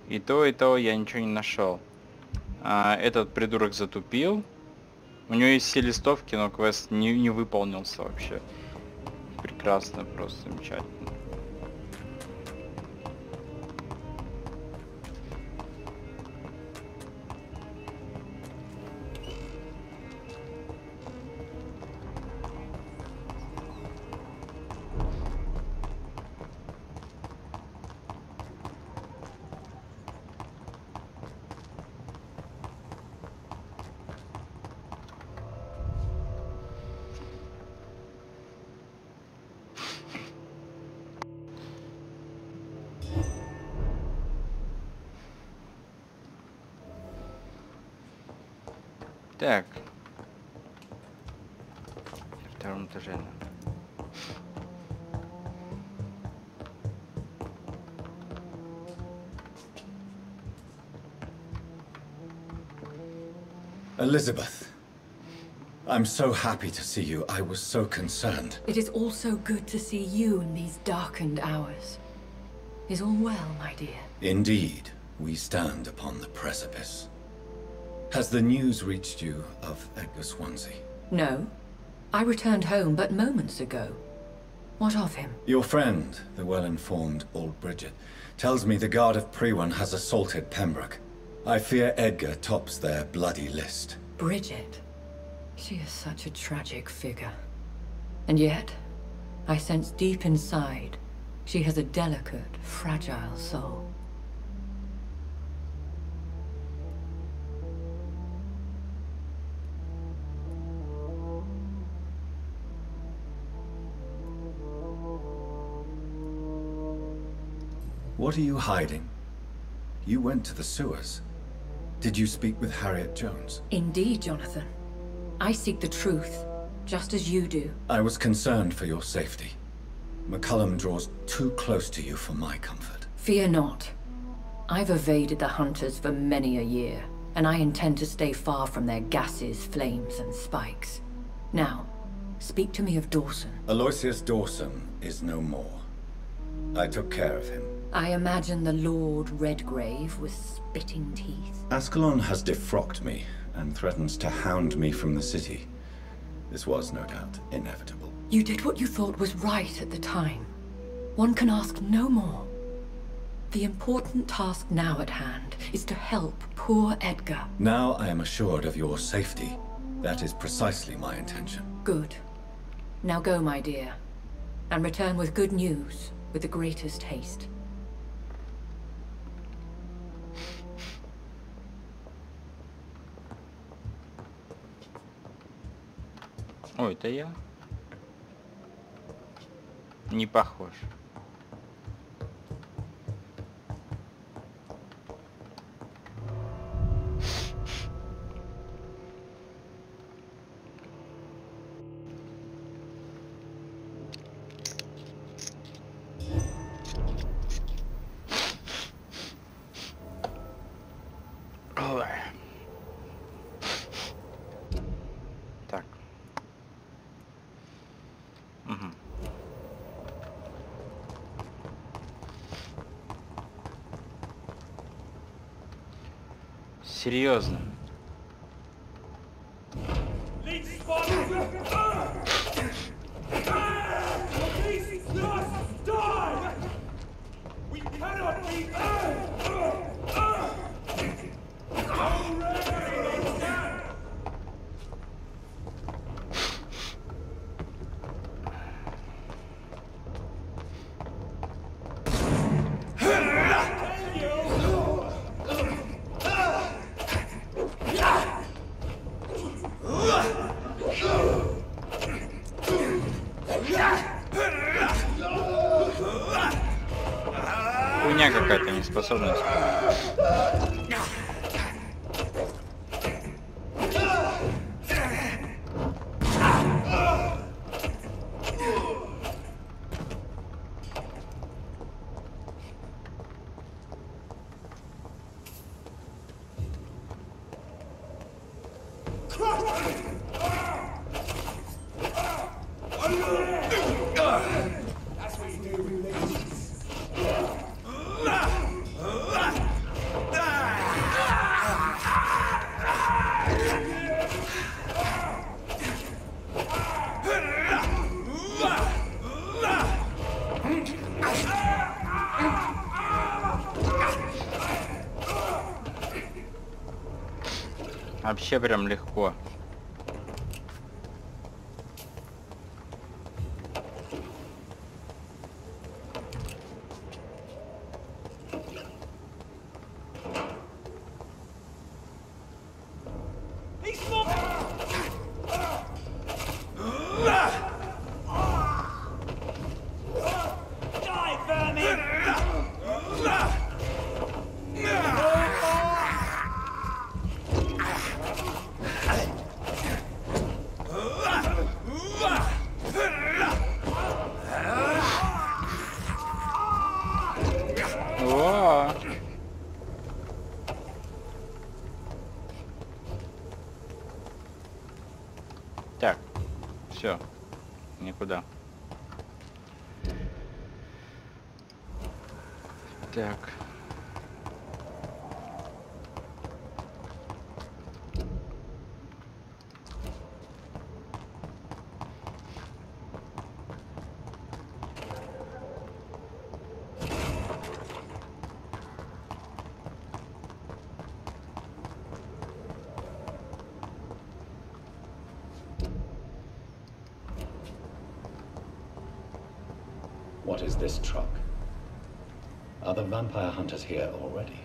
И то, и то я ничего не нашел. А, этот придурок затупил. У него есть все листовки, но квест не, не выполнился вообще. Прекрасно, просто замечательно. Elisabeth. I'm so happy to see you. I was so concerned. It is also good to see you in these darkened hours. Is all well, my dear? Indeed, we stand upon the precipice. Has the news reached you of Edgar Swansea? No. I returned home but moments ago. What of him? Your friend, the well-informed old Bridget, tells me the Guard of Priwen has assaulted Pembroke. I fear Edgar tops their bloody list. Bridget. She is such a tragic figure. And yet, I sense deep inside, she has a delicate, fragile soul. What are you hiding? You went to the sewers. Did you speak with Harriet Jones? Indeed, Jonathan. I seek the truth, just as you do. I was concerned for your safety. McCullum draws too close to you for my comfort. Fear not. I've evaded the hunters for many a year, and I intend to stay far from their gases, flames, and spikes. Now, speak to me of Dawson. Aloysius Dawson is no more. I took care of him. I imagine the Lord Redgrave with spitting teeth. Ascalon has defrocked me and threatens to hound me from the city. This was, no doubt, inevitable. You did what you thought was right at the time. One can ask no more. The important task now at hand is to help poor Edgar. Now I am assured of your safety. That is precisely my intention. Good. Now go, my dear, and return with good news with the greatest haste. Ой, это я? Не похож. Серьезно. hier wieder am все, никуда. Так. Here already?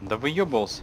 Да выебывался.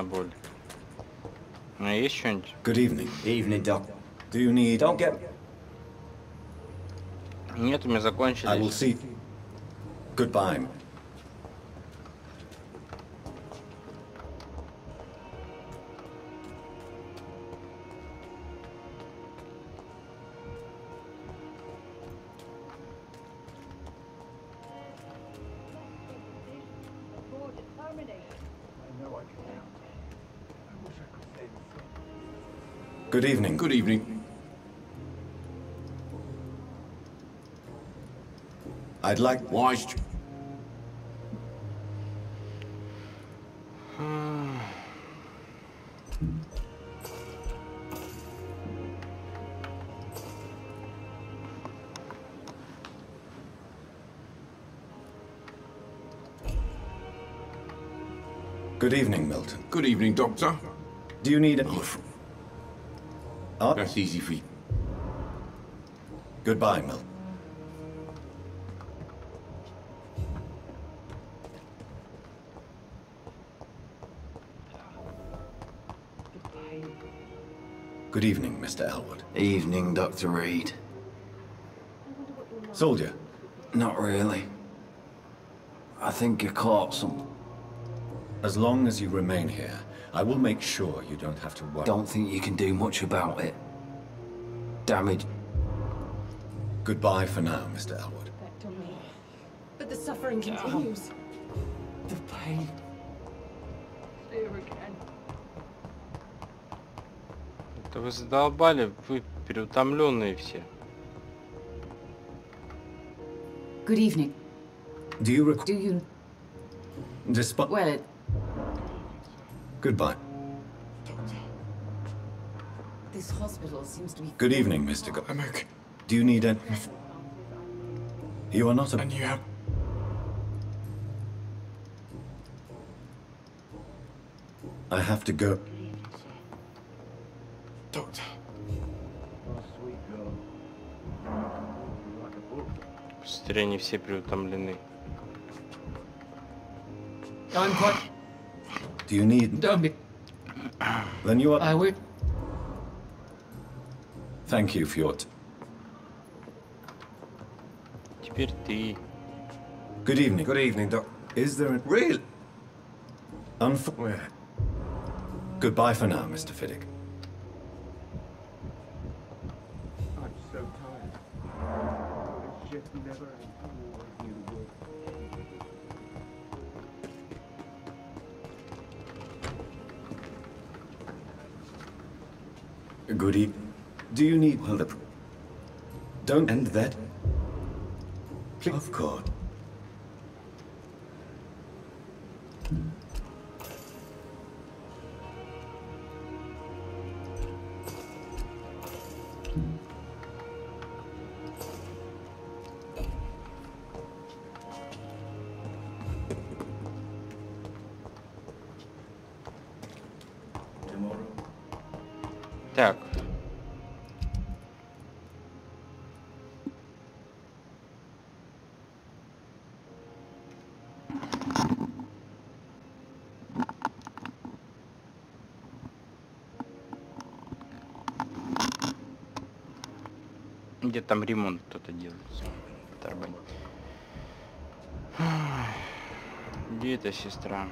Головная боль. А есть что-нибудь? Good evening. Evening, Doc. Do you need... Don't get... Нет, у меня I will закончились. see... Goodbye. Good evening. I'd like... Wise... Good evening, Milton. Good evening, Doctor. Do you need... A... Oh. That's easy for you. Goodbye, Milton. Good evening, Mr. Elwood. Evening, Dr. Reid. Soldier? Not really. I think you caught some. As long as you remain here, I will make sure you don't have to worry. Don't think you can do much about it. Damage. Goodbye for now, Mr. Elwood. Effect on me. But the suffering continues. The pain. Here again. Да вы задолбали, вы переутомленные все. Good evening. Do you require... Do you... Despite... Well, it... Goodbye. This hospital seems to be... Good evening, Mr. Go... I'm okay. Do you need a... You are not a... And you have... I have to go. Doctor. Быстрее они все переутомлены. I'm quite... Do you need... Don't be... Then you are... I will... Thank you for your... T Теперь ты. Good evening. Good evening, Doc. Is there a... Real? Unf... Where? Goodbye for now, Mr. Fiddick. I'm so tired. It's just never ending Good eve... Do you need... Well, the... Don't end that. Please. Of course. Где там ремонт кто-то делается? Тарбань. Где эта сестра?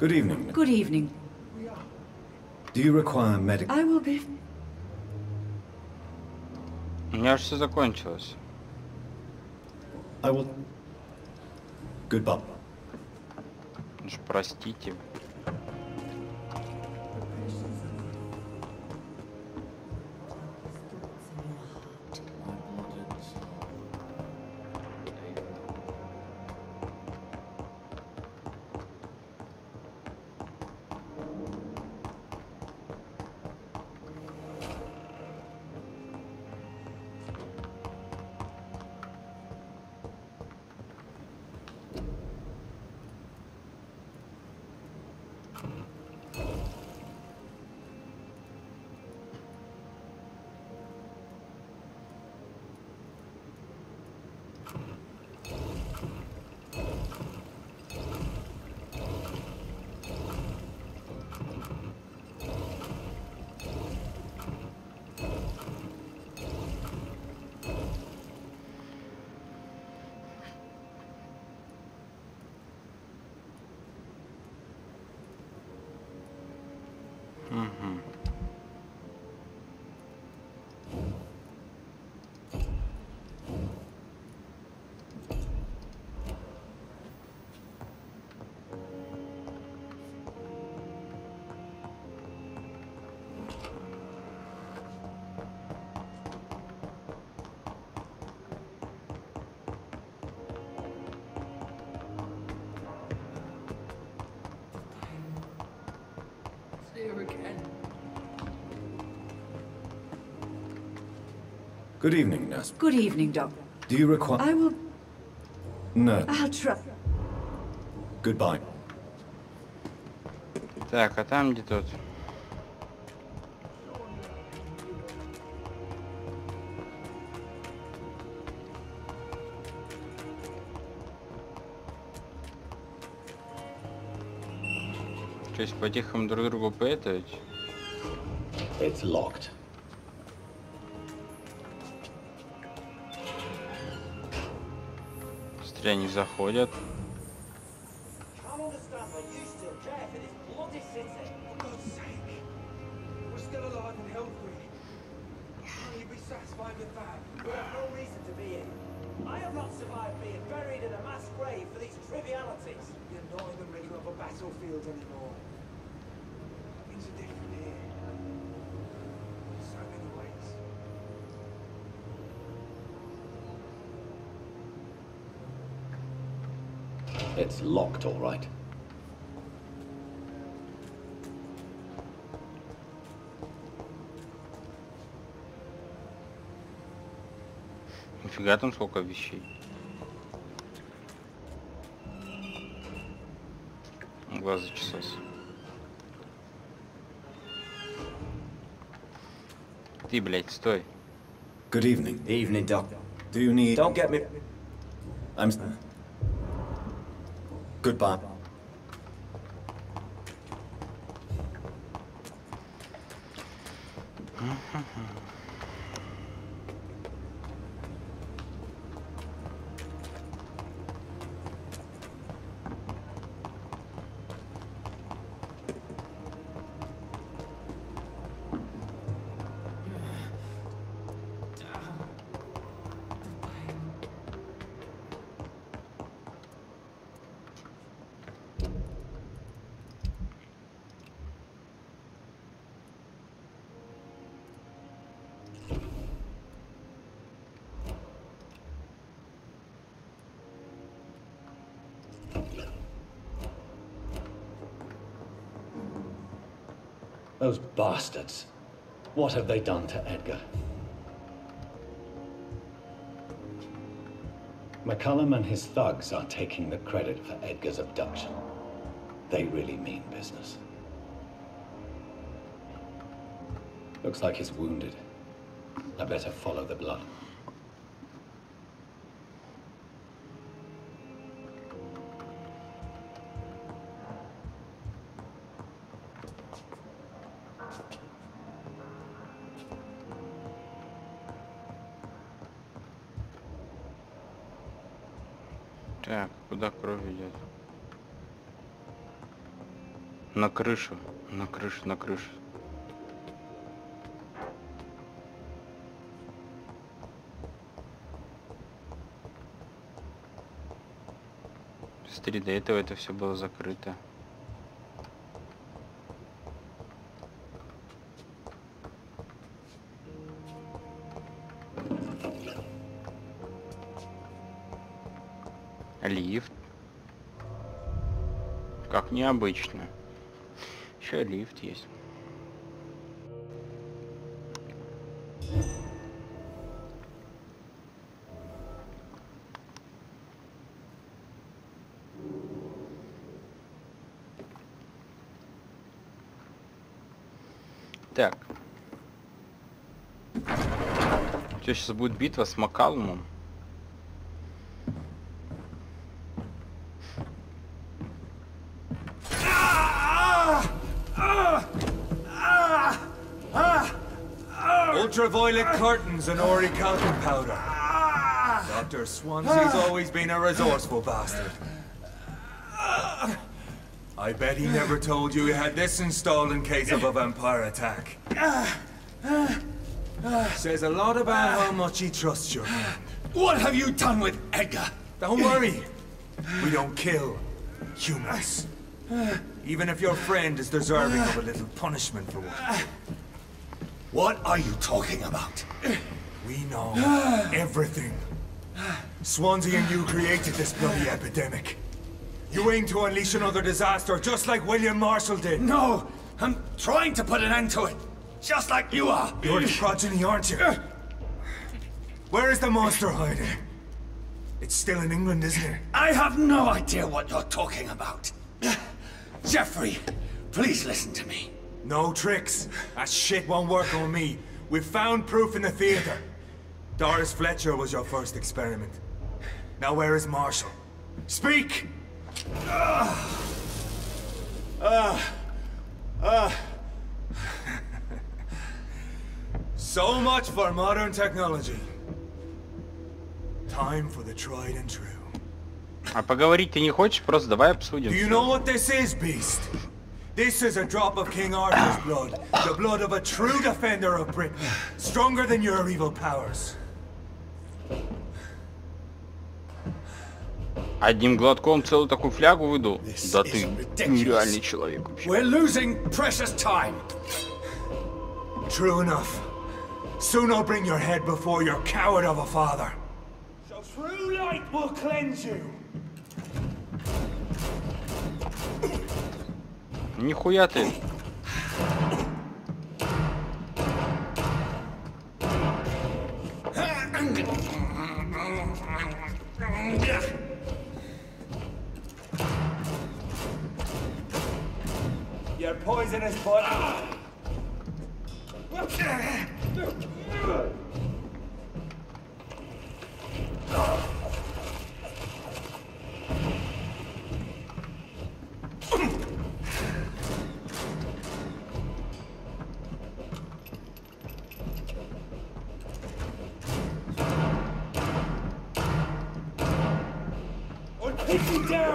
Good evening. Good evening. Do you require medical... I will be... У меня все закончилось. I will... Goodbye. Уж простите. Good evening, nurse. Good evening, Doctor. Do you require... I will... No. I'll try... Goodbye. Так, а там где тот? То есть по-тихому друг другу поэтовать? It's locked. Смотри, они заходят. It's locked, all right. Нифига там сколько вещей. Глаз зачесался. Ты, блядь, стой. Good evening. Evening, Doc. Do you need... Don't get me... I'm... Goodbye. Those bastards. What have they done to Edgar? McCullum and his thugs are taking the credit for Edgar's abduction. They really mean business. Looks like he's wounded. I better follow the blood. Крышу, на крышу, на крышу. Смотри, до этого это все было закрыто. Лифт. Как необычно. Еще лифт есть. Так. Тебя сейчас будет битва с Макалумом. Curtains and Ori talcum powder. Dr. Swansea's always been a resourceful bastard. I bet he never told you he had this installed in case of a vampire attack. Says a lot about how much he trusts your man. What have you done with Edgar? Don't worry. We don't kill humans. Even if your friend is deserving of a little punishment for what. What are you talking about? We know everything. Swansea and you created this bloody epidemic. You aim to unleash another disaster just like William Marshall did. No! I'm trying to put an end to it! Just like you are! You're his progeny, aren't you? Where is the monster hiding? It's still in England, isn't it? I have no idea what you're talking about. Geoffrey, please listen to me. No tricks. That shit won't work on me. We've found proof in the theater. Doris Fletcher was your first experiment. Now where is Marshall? Speak! Ah! Ah! Ah! so much for modern technology. Time for the tried and true. А поговорить ты не хочешь? Просто давай обсудим. Do you know what this is, Beast? This is a drop of King Arthur's blood. The blood of a true defender of Britain. Stronger than your evil powers. Одним глотком целую такую флягу выдул? Да ты нереальный человек вообще. We're losing precious time. True enough. Soon I'll bring your head before your coward of a father. So true light will cleanse you. Нихуя ты. Your poisonous blood. You down!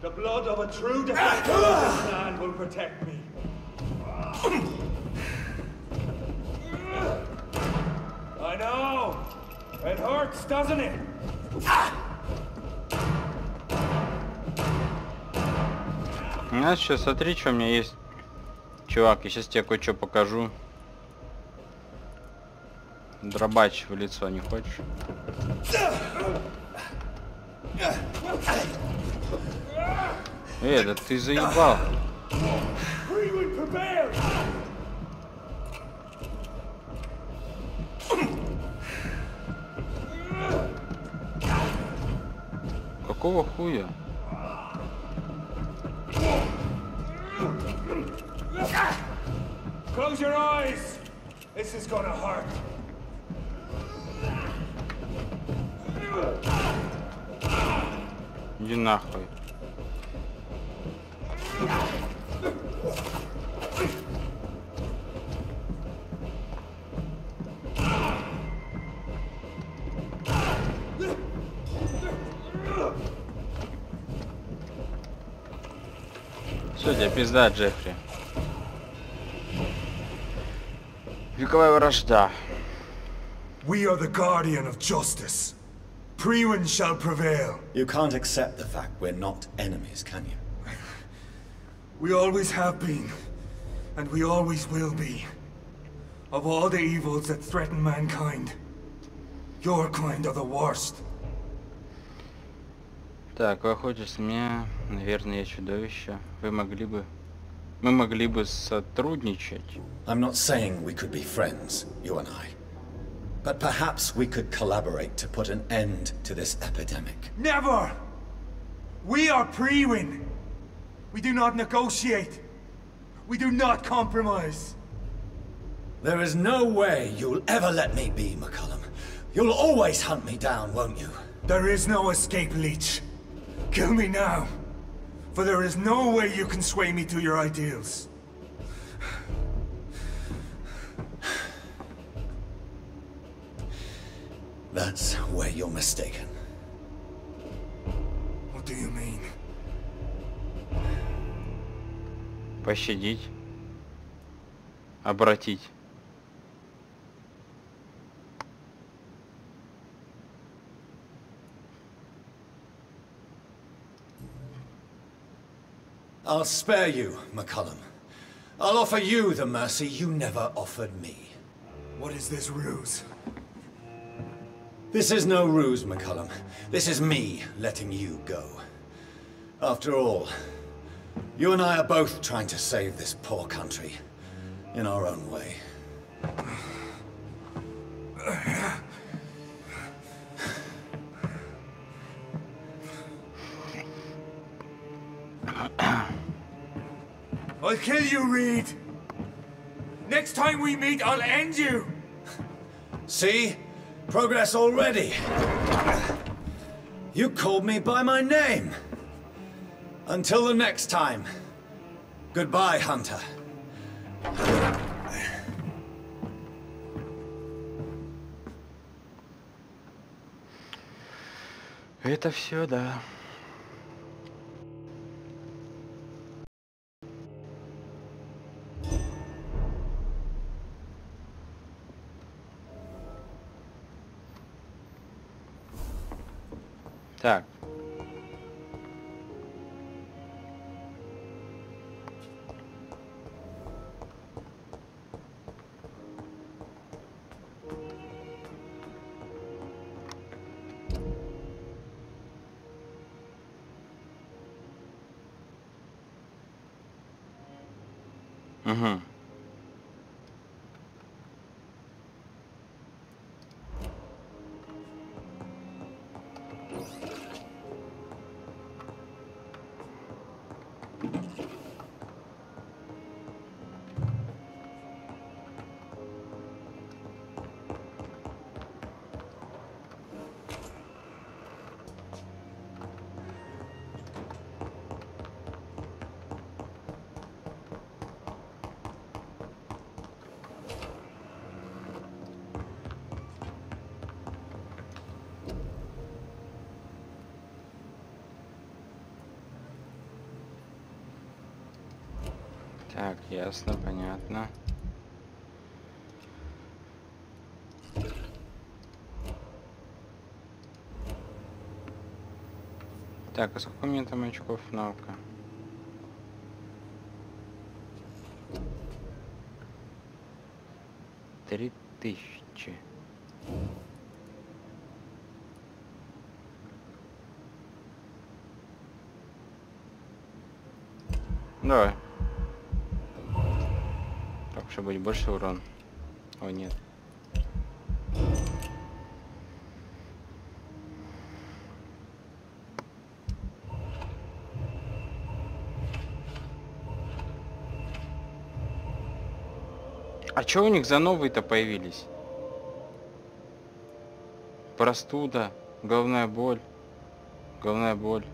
The blood of a true defender land will protect me. I know. It hurts, doesn't it? А, сейчас смотри, что у меня есть. Чувак, я сейчас тебе кое-что покажу. Дробач в лицо не хочешь? Эй, да ты заебал. Какого хуя? Close your eyes! This is gonna hurt. Иди нахуй. Все, Судя, пизда, Джеффри. Вековая вражда. We are the guardian of justice. Priwen shall prevail. You can't accept the fact we're not enemies, can you? We always have been, and we always will be. Of all the evils that threaten mankind, your kind are the worst. Так, наверное, я чудовище. Вы могли бы... Мы могли бы сотрудничать. I'm not saying we could be friends, you and I. But perhaps we could collaborate to put an end to this epidemic. Never! We are Priwen! We do not negotiate. We do not compromise. There is no way you'll ever let me be, McCullum. You'll always hunt me down, won't you? There is no escape, Leech. Kill me now. For there is no way you can sway me to your ideals. That's where you're mistaken. What do you mean? Пощадить. Обратить. I'll spare you, McCullum. I'll offer you the mercy you never offered me. What is this ruse? This is no ruse, McCullum. This is me letting you go. After all, you and I are both trying to save this poor country in our own way. I'll kill you, Reid. Next time we meet, I'll end you. See? Progress already. You called me by my name. Until the next time. Goodbye, Hunter. Это все, да. Так. Ясно, понятно. Так, а сколько меня там очков навыка? Три тысячи. Давай. Чтобы быть больше урон. О, нет. А чё у них за новые-то появились? Простуда, головная боль, головная боль,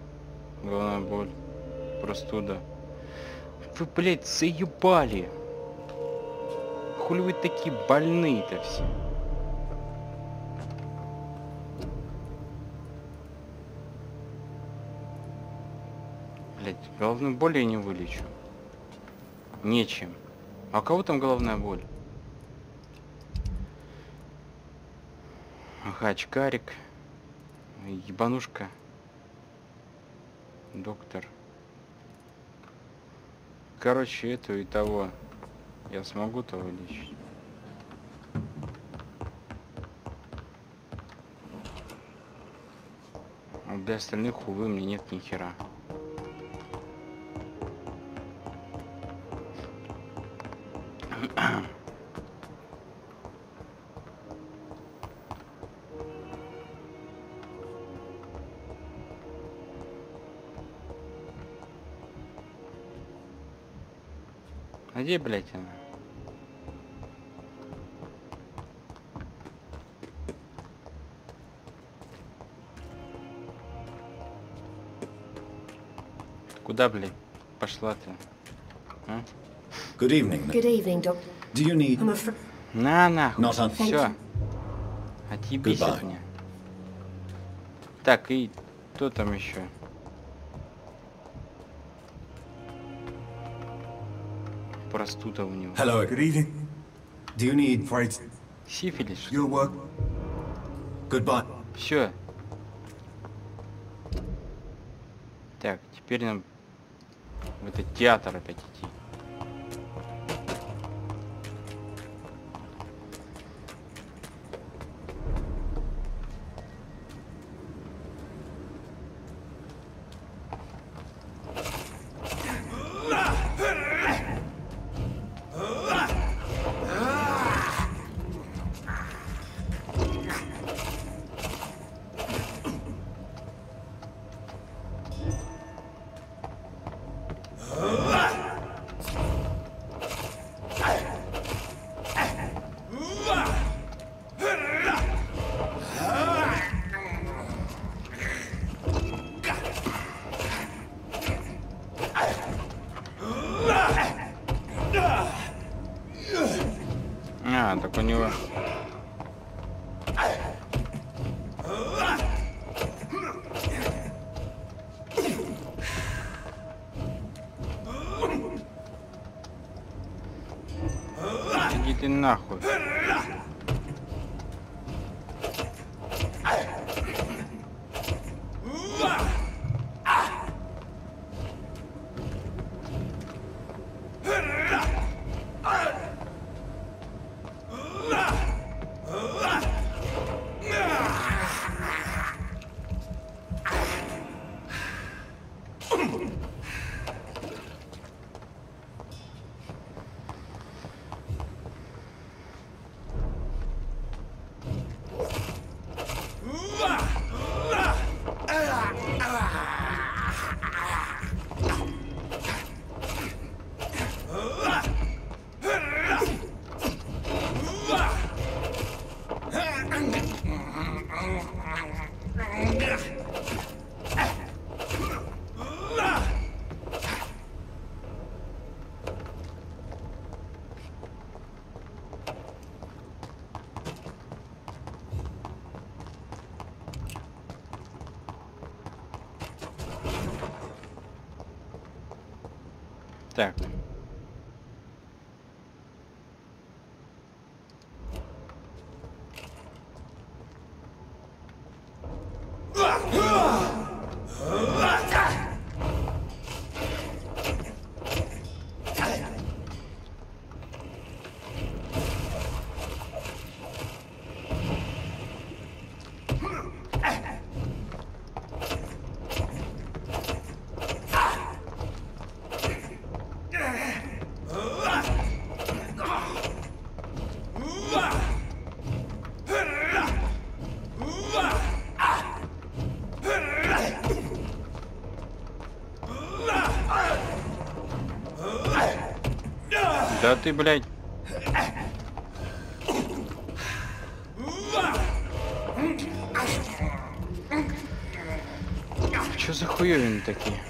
головная боль, простуда. Вы, блядь, заебали. Хули вы такие больные-то все? Блять, головную боль я не вылечу. Нечем. А у кого там головная боль? Ага, очкарик. Ебанушка. Доктор. Короче, эту и того. Я смогу то вылечить. А для остальных, увы, мне нет ни хера. А где, блядь, она? Куда, блядь, пошла ты? А? Good evening. Good evening, Doctor. Do you need... I'm afraid. На, нахуй. Not on- Thank Все. you. Отъебись от Goodbye. меня. Так, и кто там еще? Простуда у него. Hello. Good evening. Do you need... Afraid Сифилис. что ли? your work. Goodbye. Все. Так, теперь нам в этот театр опять идти. There. Ты, блядь. Чё за хуёвины такие?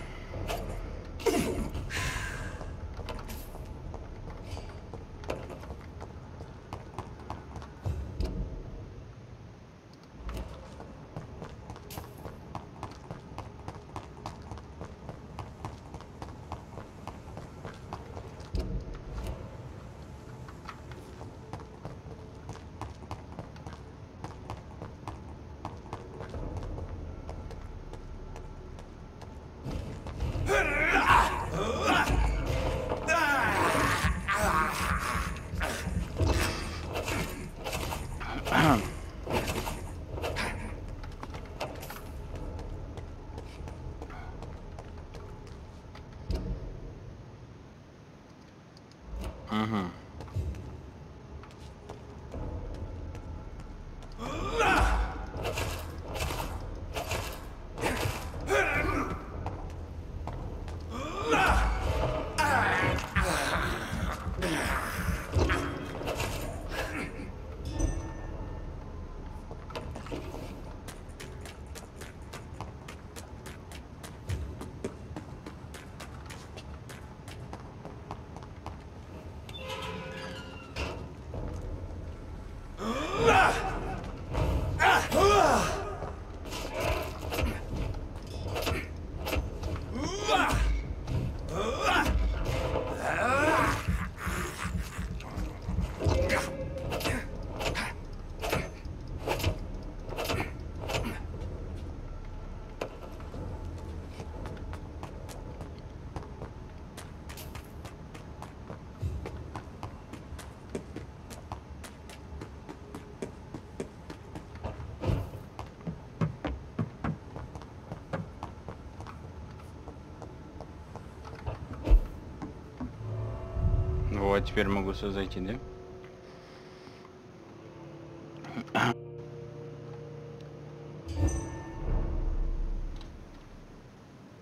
Теперь могу сюда зайти, да?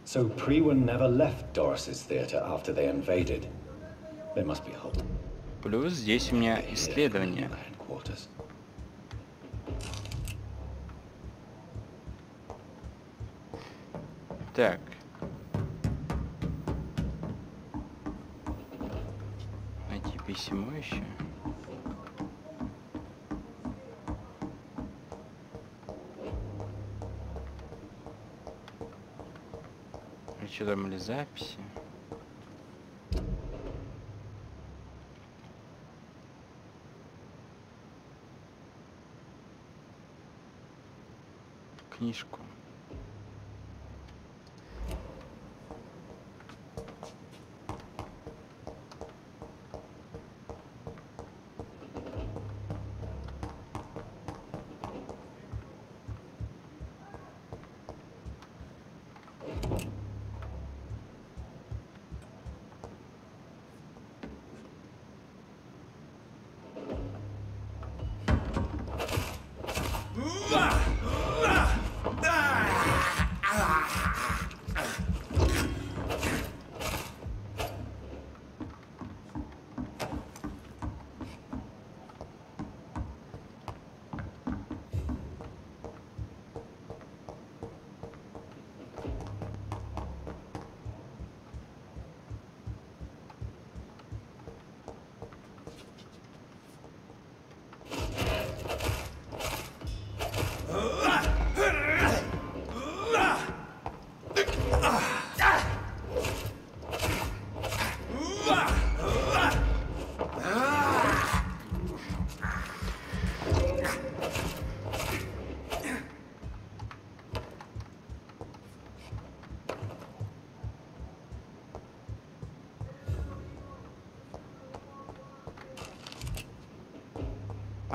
So Priwen never left Doris's theater after they invaded. There must be hope. Плюс здесь у меня исследование. Так. Письмо еще. А что там или записи?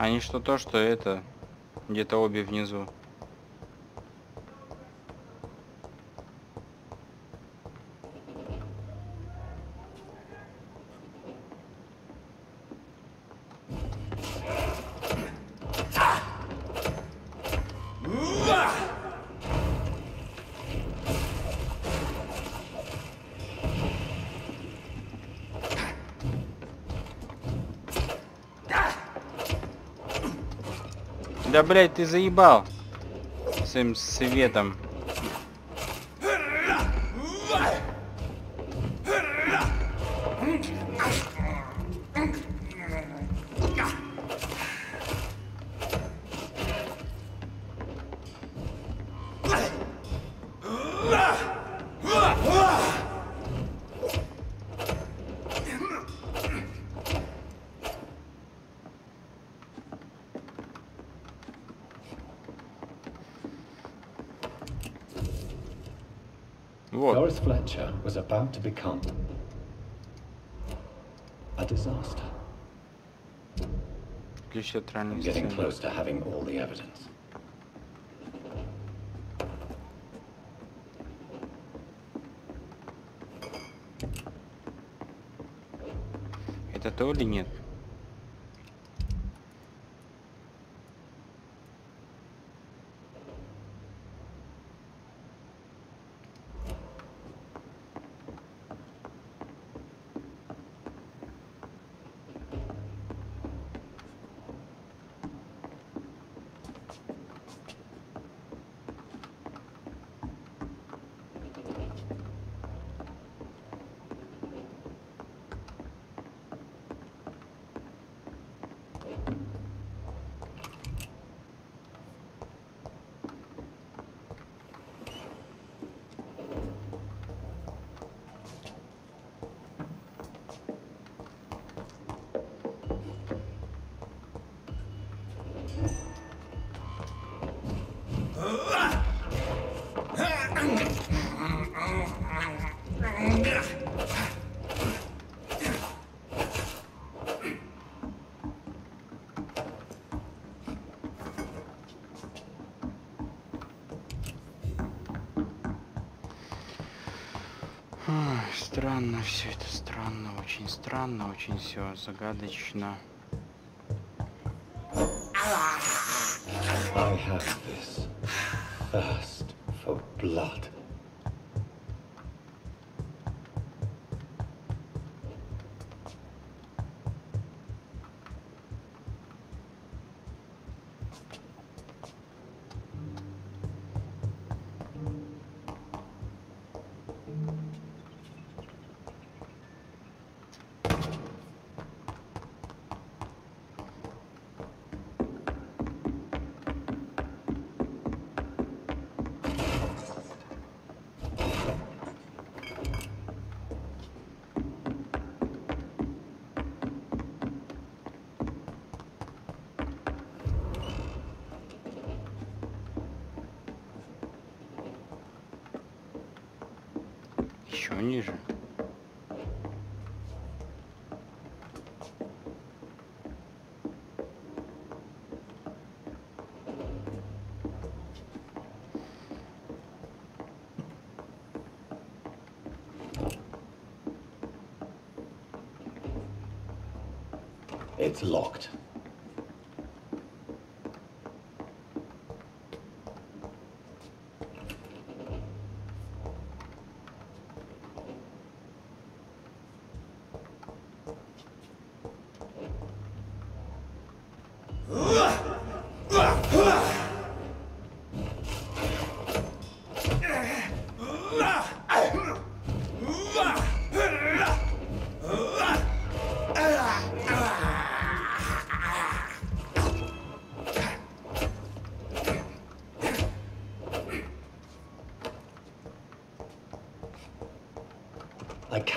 Они что то, что это. Где-то обе внизу. Да, блядь, ты заебал. Своим светом. become a disaster. I'm getting close to having all the evidence. Это то или нет? Странно все это, странно, очень странно, очень все загадочно. I have this thirst for blood. It's locked.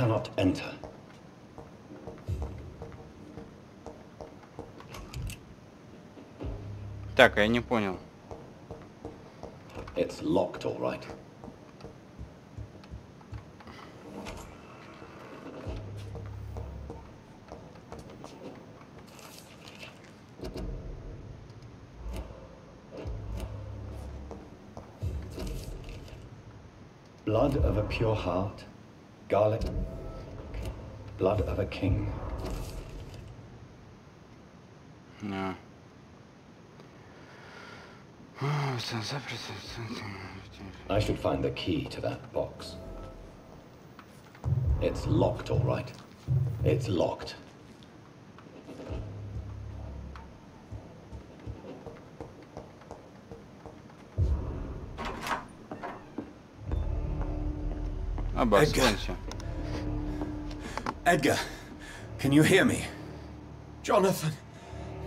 cannot enter. Так, а я не понял. It's locked, all right. Blood of a pure heart, garlic, blood of a king. Да. I should find the key to that box. It's locked, all right. It's locked. Обоснуйся. Edgar, can you hear me? Jonathan,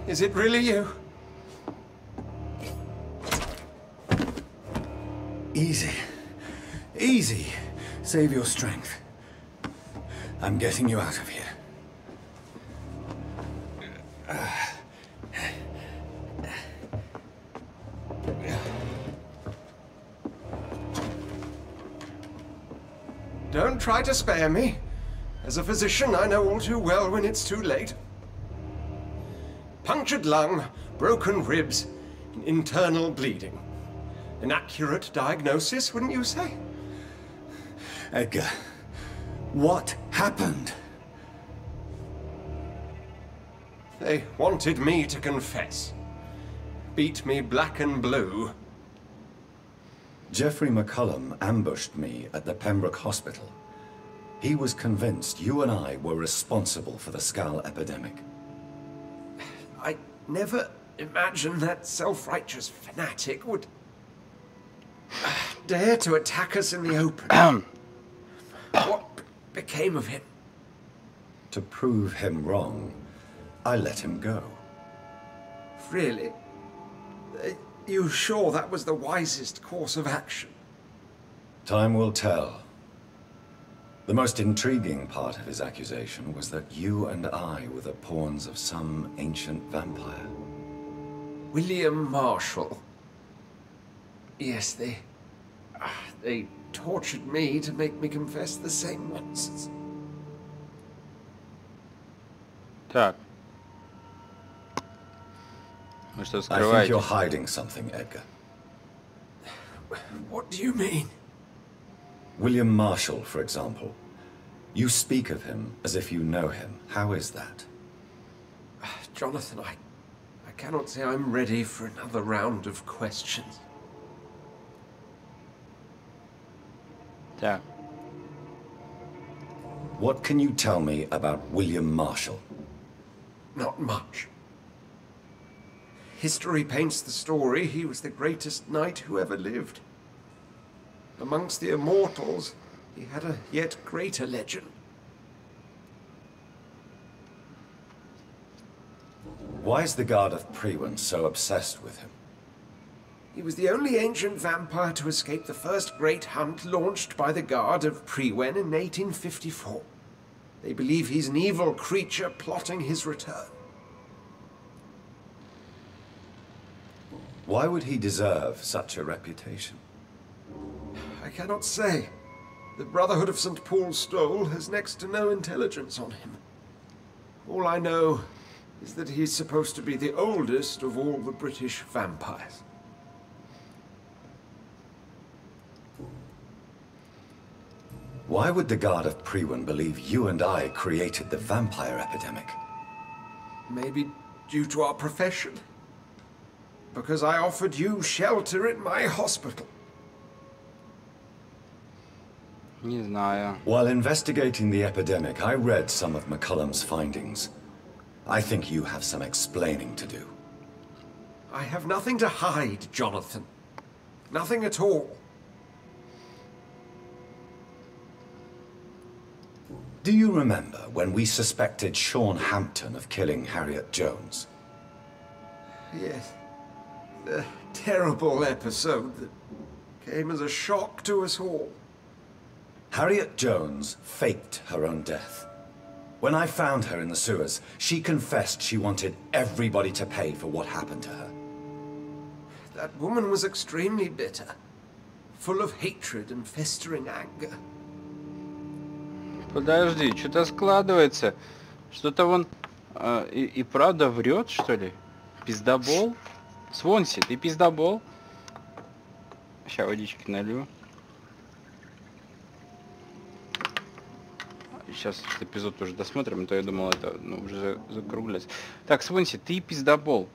is it really you? Easy. Easy. Save your strength. I'm getting you out of here. Don't try to spare me. As a physician, I know all too well when it's too late. Punctured lung, broken ribs, internal bleeding. An accurate diagnosis, wouldn't you say? Edgar, what happened? They wanted me to confess. Beat me black and blue. Geoffrey McCullum ambushed me at the Pembroke Hospital. He was convinced you and I were responsible for the Skal epidemic. I never imagined that self-righteous fanatic would uh, dare to attack us in the open. what became of him? To prove him wrong, I let him go. Really? Are you sure that was the wisest course of action? Time will tell. The most intriguing part of his accusation was that you and I were the pawns of some ancient vampire. William Marshal. Yes, they... Uh, they tortured me to make me confess the same ones. Так. I think you're hiding something, Edgar. What do you mean? William Marshal, for example. You speak of him as if you know him. How is that? Jonathan, I, I cannot say I'm ready for another round of questions. Yeah. What can you tell me about William Marshal? Not much. History paints the story. He was the greatest knight who ever lived. Amongst the immortals, he had a yet greater legend. Why is the Guard of Priwen so obsessed with him? He was the only ancient vampire to escape the first great hunt launched by the Guard of Priwen in 1854. They believe he's an evil creature plotting his return. Why would he deserve such a reputation? I cannot say. The Brotherhood of St. Paul's Stole has next to no intelligence on him. All I know is that he's supposed to be the oldest of all the British vampires. Why would the Guard of Priwen believe you and I created the vampire epidemic? Maybe due to our profession. Because I offered you shelter in my hospital. Не знаю. While investigating the epidemic, I read some of McCullum's findings. I think you have some explaining to do. I have nothing to hide, Jonathan. Nothing at all. Do you remember when we suspected Sean Hampton of killing Harriet Jones? Yes. The terrible episode that came as a shock to us all. Harriet Jones faked her own death. When I found her in the sewers, she confessed she wanted everybody to pay for what happened to her. That woman was extremely bitter, full of hatred and festering anger. Подожди, что-то складывается. Что-то он э, и, и правда врет, что ли? Пиздобол? Свонси, ты пиздобол? Сейчас водички налью. Сейчас этот эпизод уже досмотрим, а то я думал, это ну, уже закругляться. Так, Свонси, ты пиздобол.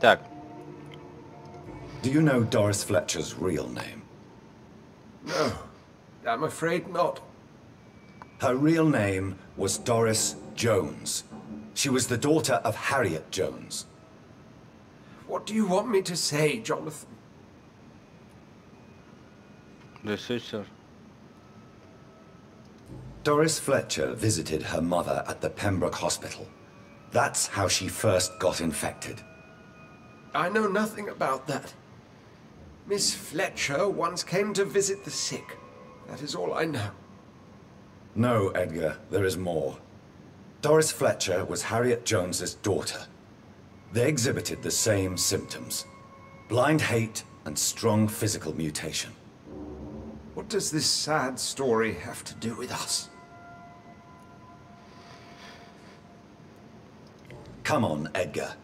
так, Do you know Doris Fletcher's real name? No, I'm afraid not. Her real name was Doris Jones. She was the daughter of Harriet Jones. What do you want me to say, Jonathan? the sister. Doris Fletcher visited her mother at the Pembroke Hospital. That's how she first got infected. I know nothing about that. Miss Fletcher once came to visit the sick. That is all I know. No, Edgar, there is more. Doris Fletcher was Harriet Jones's daughter. They exhibited the same symptoms. Blind hate and strong physical mutation. What does this sad story have to do with us? Come on, Edgar.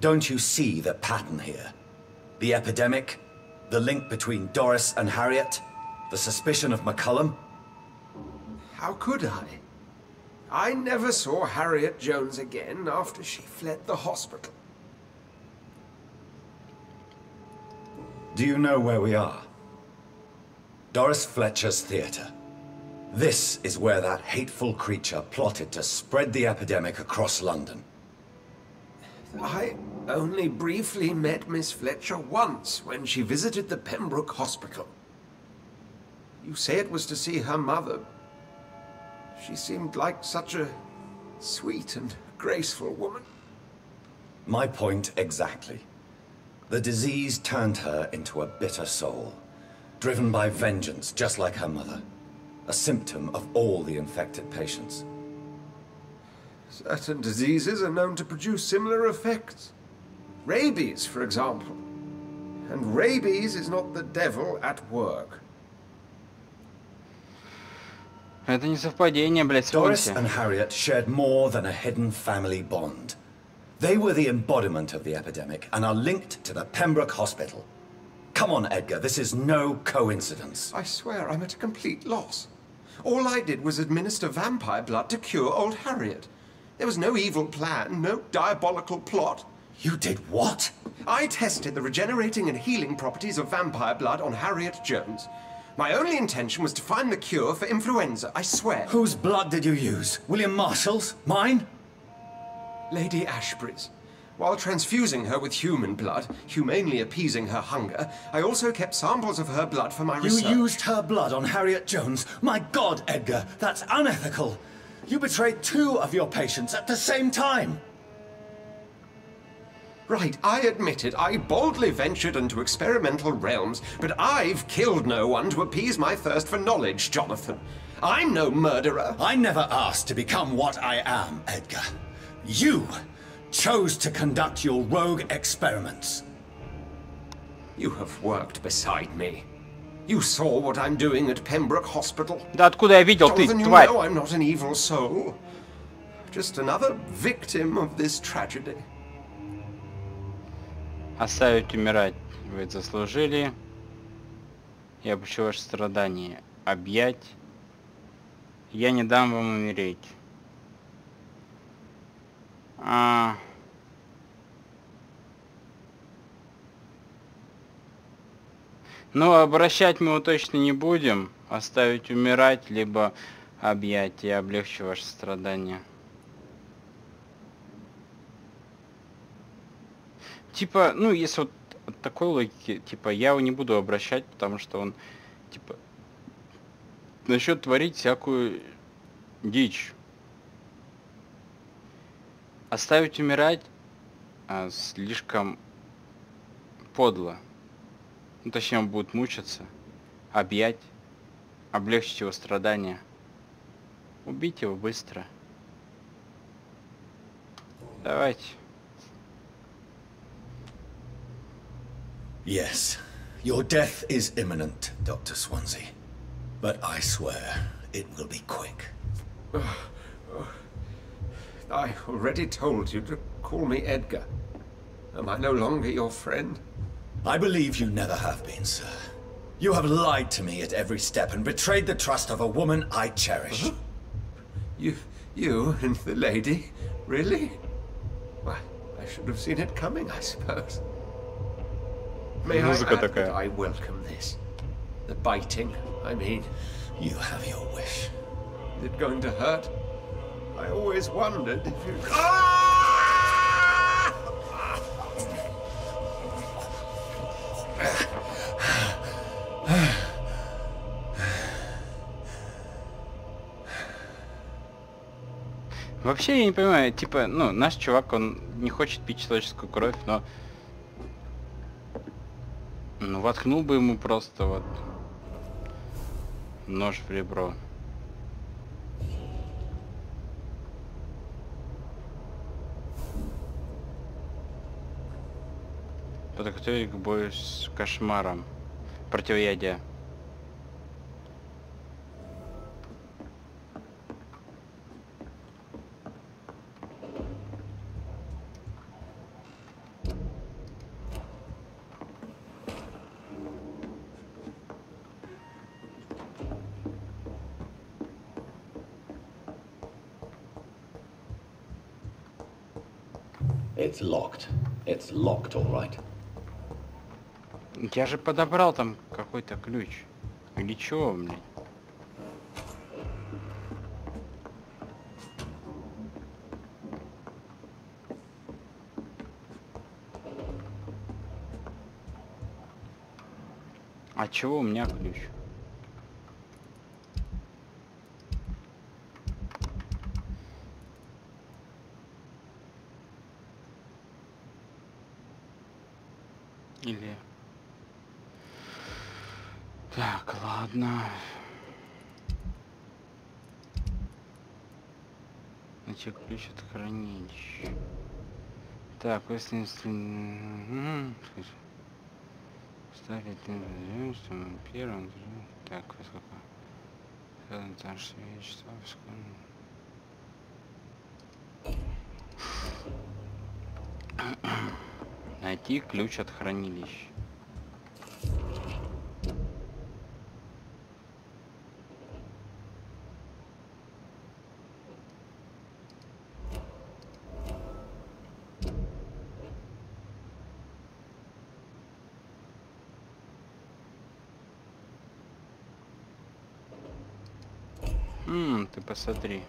Don't you see the pattern here? The epidemic, the link between Doris and Harriet, the suspicion of McCullum. How could I? I never saw Harriet Jones again after she fled the hospital. Do you know where we are? Doris Fletcher's theatre. This is where that hateful creature plotted to spread the epidemic across London. I only briefly met Miss Fletcher once when she visited the Pembroke Hospital. You say it was to see her mother. She seemed like such a sweet and graceful woman. My point exactly. The disease turned her into a bitter soul, driven by vengeance just like her mother. A symptom of all the infected patients. Certain diseases are known to produce similar effects. Rabies, for example. And rabies is not the devil at work. Это не совпадение, блядь, Doris Свонси. and Harriet shared more than a hidden family bond. They were the embodiment of the epidemic and are linked to the Pembroke Hospital. Come on, Edgar, this is no coincidence. I swear I'm at a complete loss. All I did was administer vampire blood to cure old Harriet. There was no evil plan, no diabolical plot. You did what? I tested the regenerating and healing properties of vampire blood on Harriet Jones. My only intention was to find the cure for influenza, I swear. Whose blood did you use? William Marshal's? Mine? Lady Ashbury's. While transfusing her with human blood, humanely appeasing her hunger, I also kept samples of her blood for my You research. used her blood on Harriet Jones. My God, Edgar, that's unethical. You betrayed two of your patients at the same time. Right, I admit it. I boldly ventured into experimental realms, but I've killed no one to appease my thirst for knowledge, Jonathan. I'm no murderer. I never asked to become what I am, Edgar. You chose to conduct your rogue experiments. You have worked beside me. You saw what I'm doing at Pembroke Hospital. Да откуда я видел ты, Jonathan, you тварь? know I'm not an evil soul. Just another victim of this tragedy. Оставить умирать вы это заслужили. Я обучу ваши страдания. Объять. Я не дам вам умереть. А... Ну, обращать мы его точно не будем. Оставить умирать, либо объять. Я облегчу ваши страдания. Типа, ну, если вот от такой логики, типа, я его не буду обращать, потому что он, типа, начнет творить всякую дичь. Оставить умирать а, слишком подло. Ну, точнее, он будет мучиться, объять, облегчить его страдания. Убить его быстро. Давайте. Yes, your death is imminent, Dr. Swansea. But I swear it will be quick. I already told you to call me Edgar. Am I no longer your friend? I believe you never have been, sir. You have lied to me at every step and betrayed the trust of a woman I cherish. You, you and the lady? Really? Why, I should have seen it coming, I suppose. May I add that I welcome this? The biting, I mean. You have your wish. Is it going to hurt? I always wondered if you... Вообще я не понимаю, типа, ну, наш чувак, он не хочет пить человеческую кровь, но... Ну, воткнул бы ему просто вот нож в ребро. Подготовить к бою с кошмаром. Противоядие. It's locked. It's locked, all right. Я же подобрал там какой-то ключ. Или чего, блин? А чего у меня ключ? Или... Так, ладно. Найти ключ от хранилища. Так, если... Ставить что первым. Так, сколько? Там свечество. Найти ключ от хранилища. посмотри.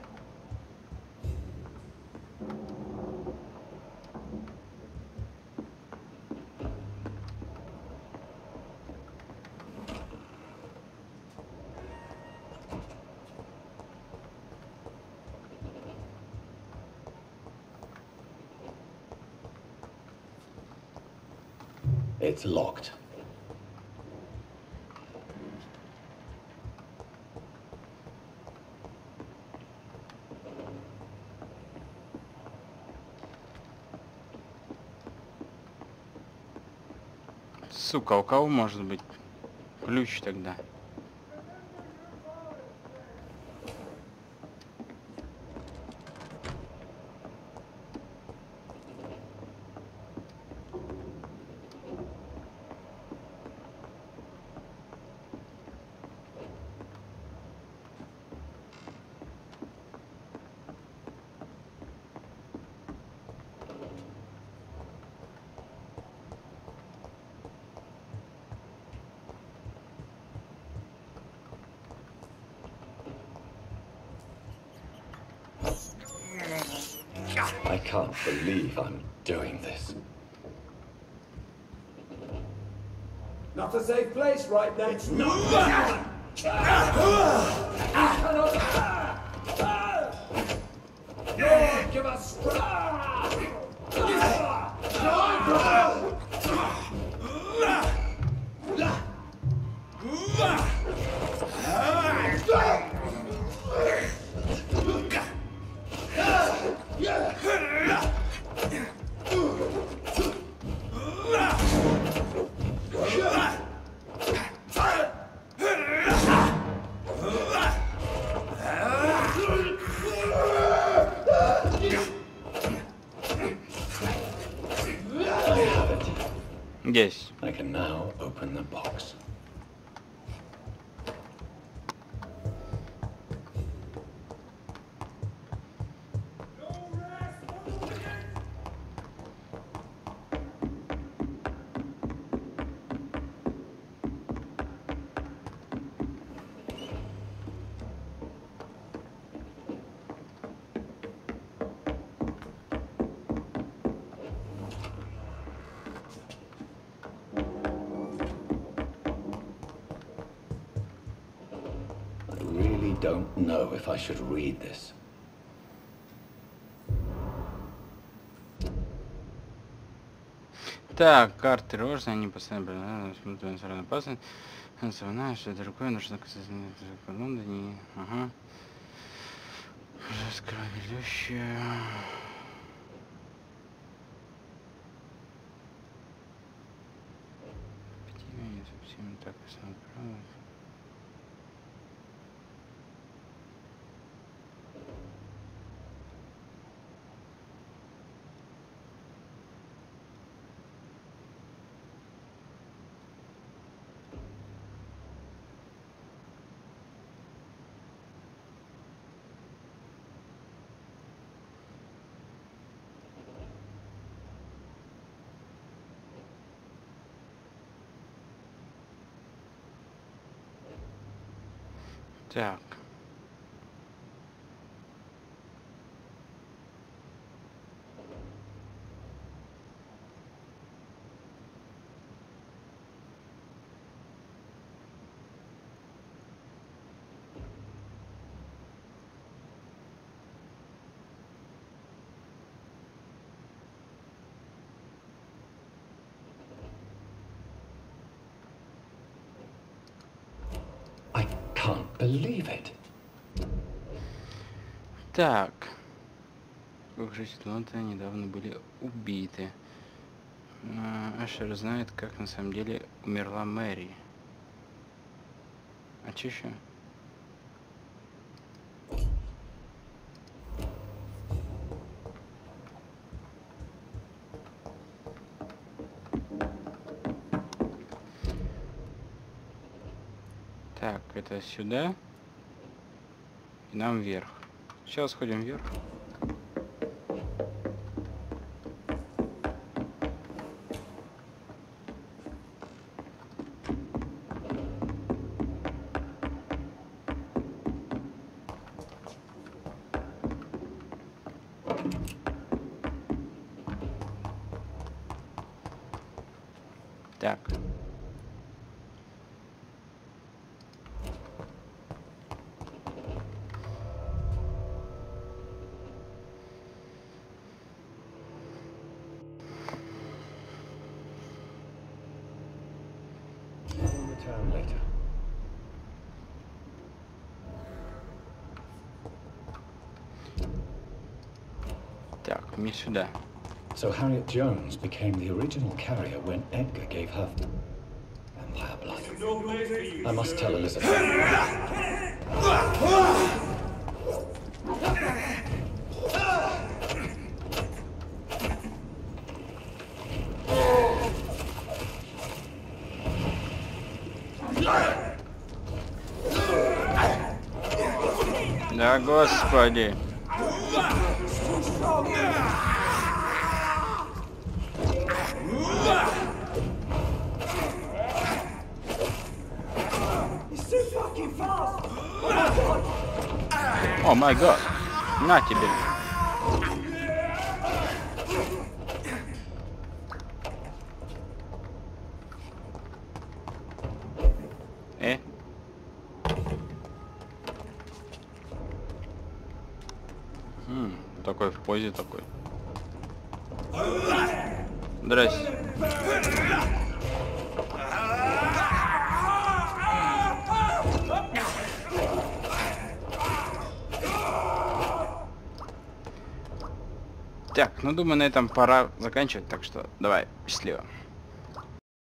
It's locked. лесу кау-кау может быть. Ключ тогда. Can't believe I'm doing this. Not a safe place right now. It's not. I should read this. Так, карты рожные, они постоянно постоянно опасны. Основная, что это другое, нужно оказаться в Лондоне. Ага. Раскровелющая. Ну так и самоправилась. Так. Believe it. Так. Как Лондона недавно были убиты. А, Эшер знает, как на самом деле умерла Мэри. А че еще? Так, это сюда. И нам вверх. Сейчас сходим вверх. So Harriet Jones became the original carrier when Edgar gave her vampire blood. I must tell Elisabeth. Да, господи. О май гад. На тебе. Э? Хм, такой в позе такой. Здрасте. Ну думаю, на этом пора заканчивать, так что давай, счастливо.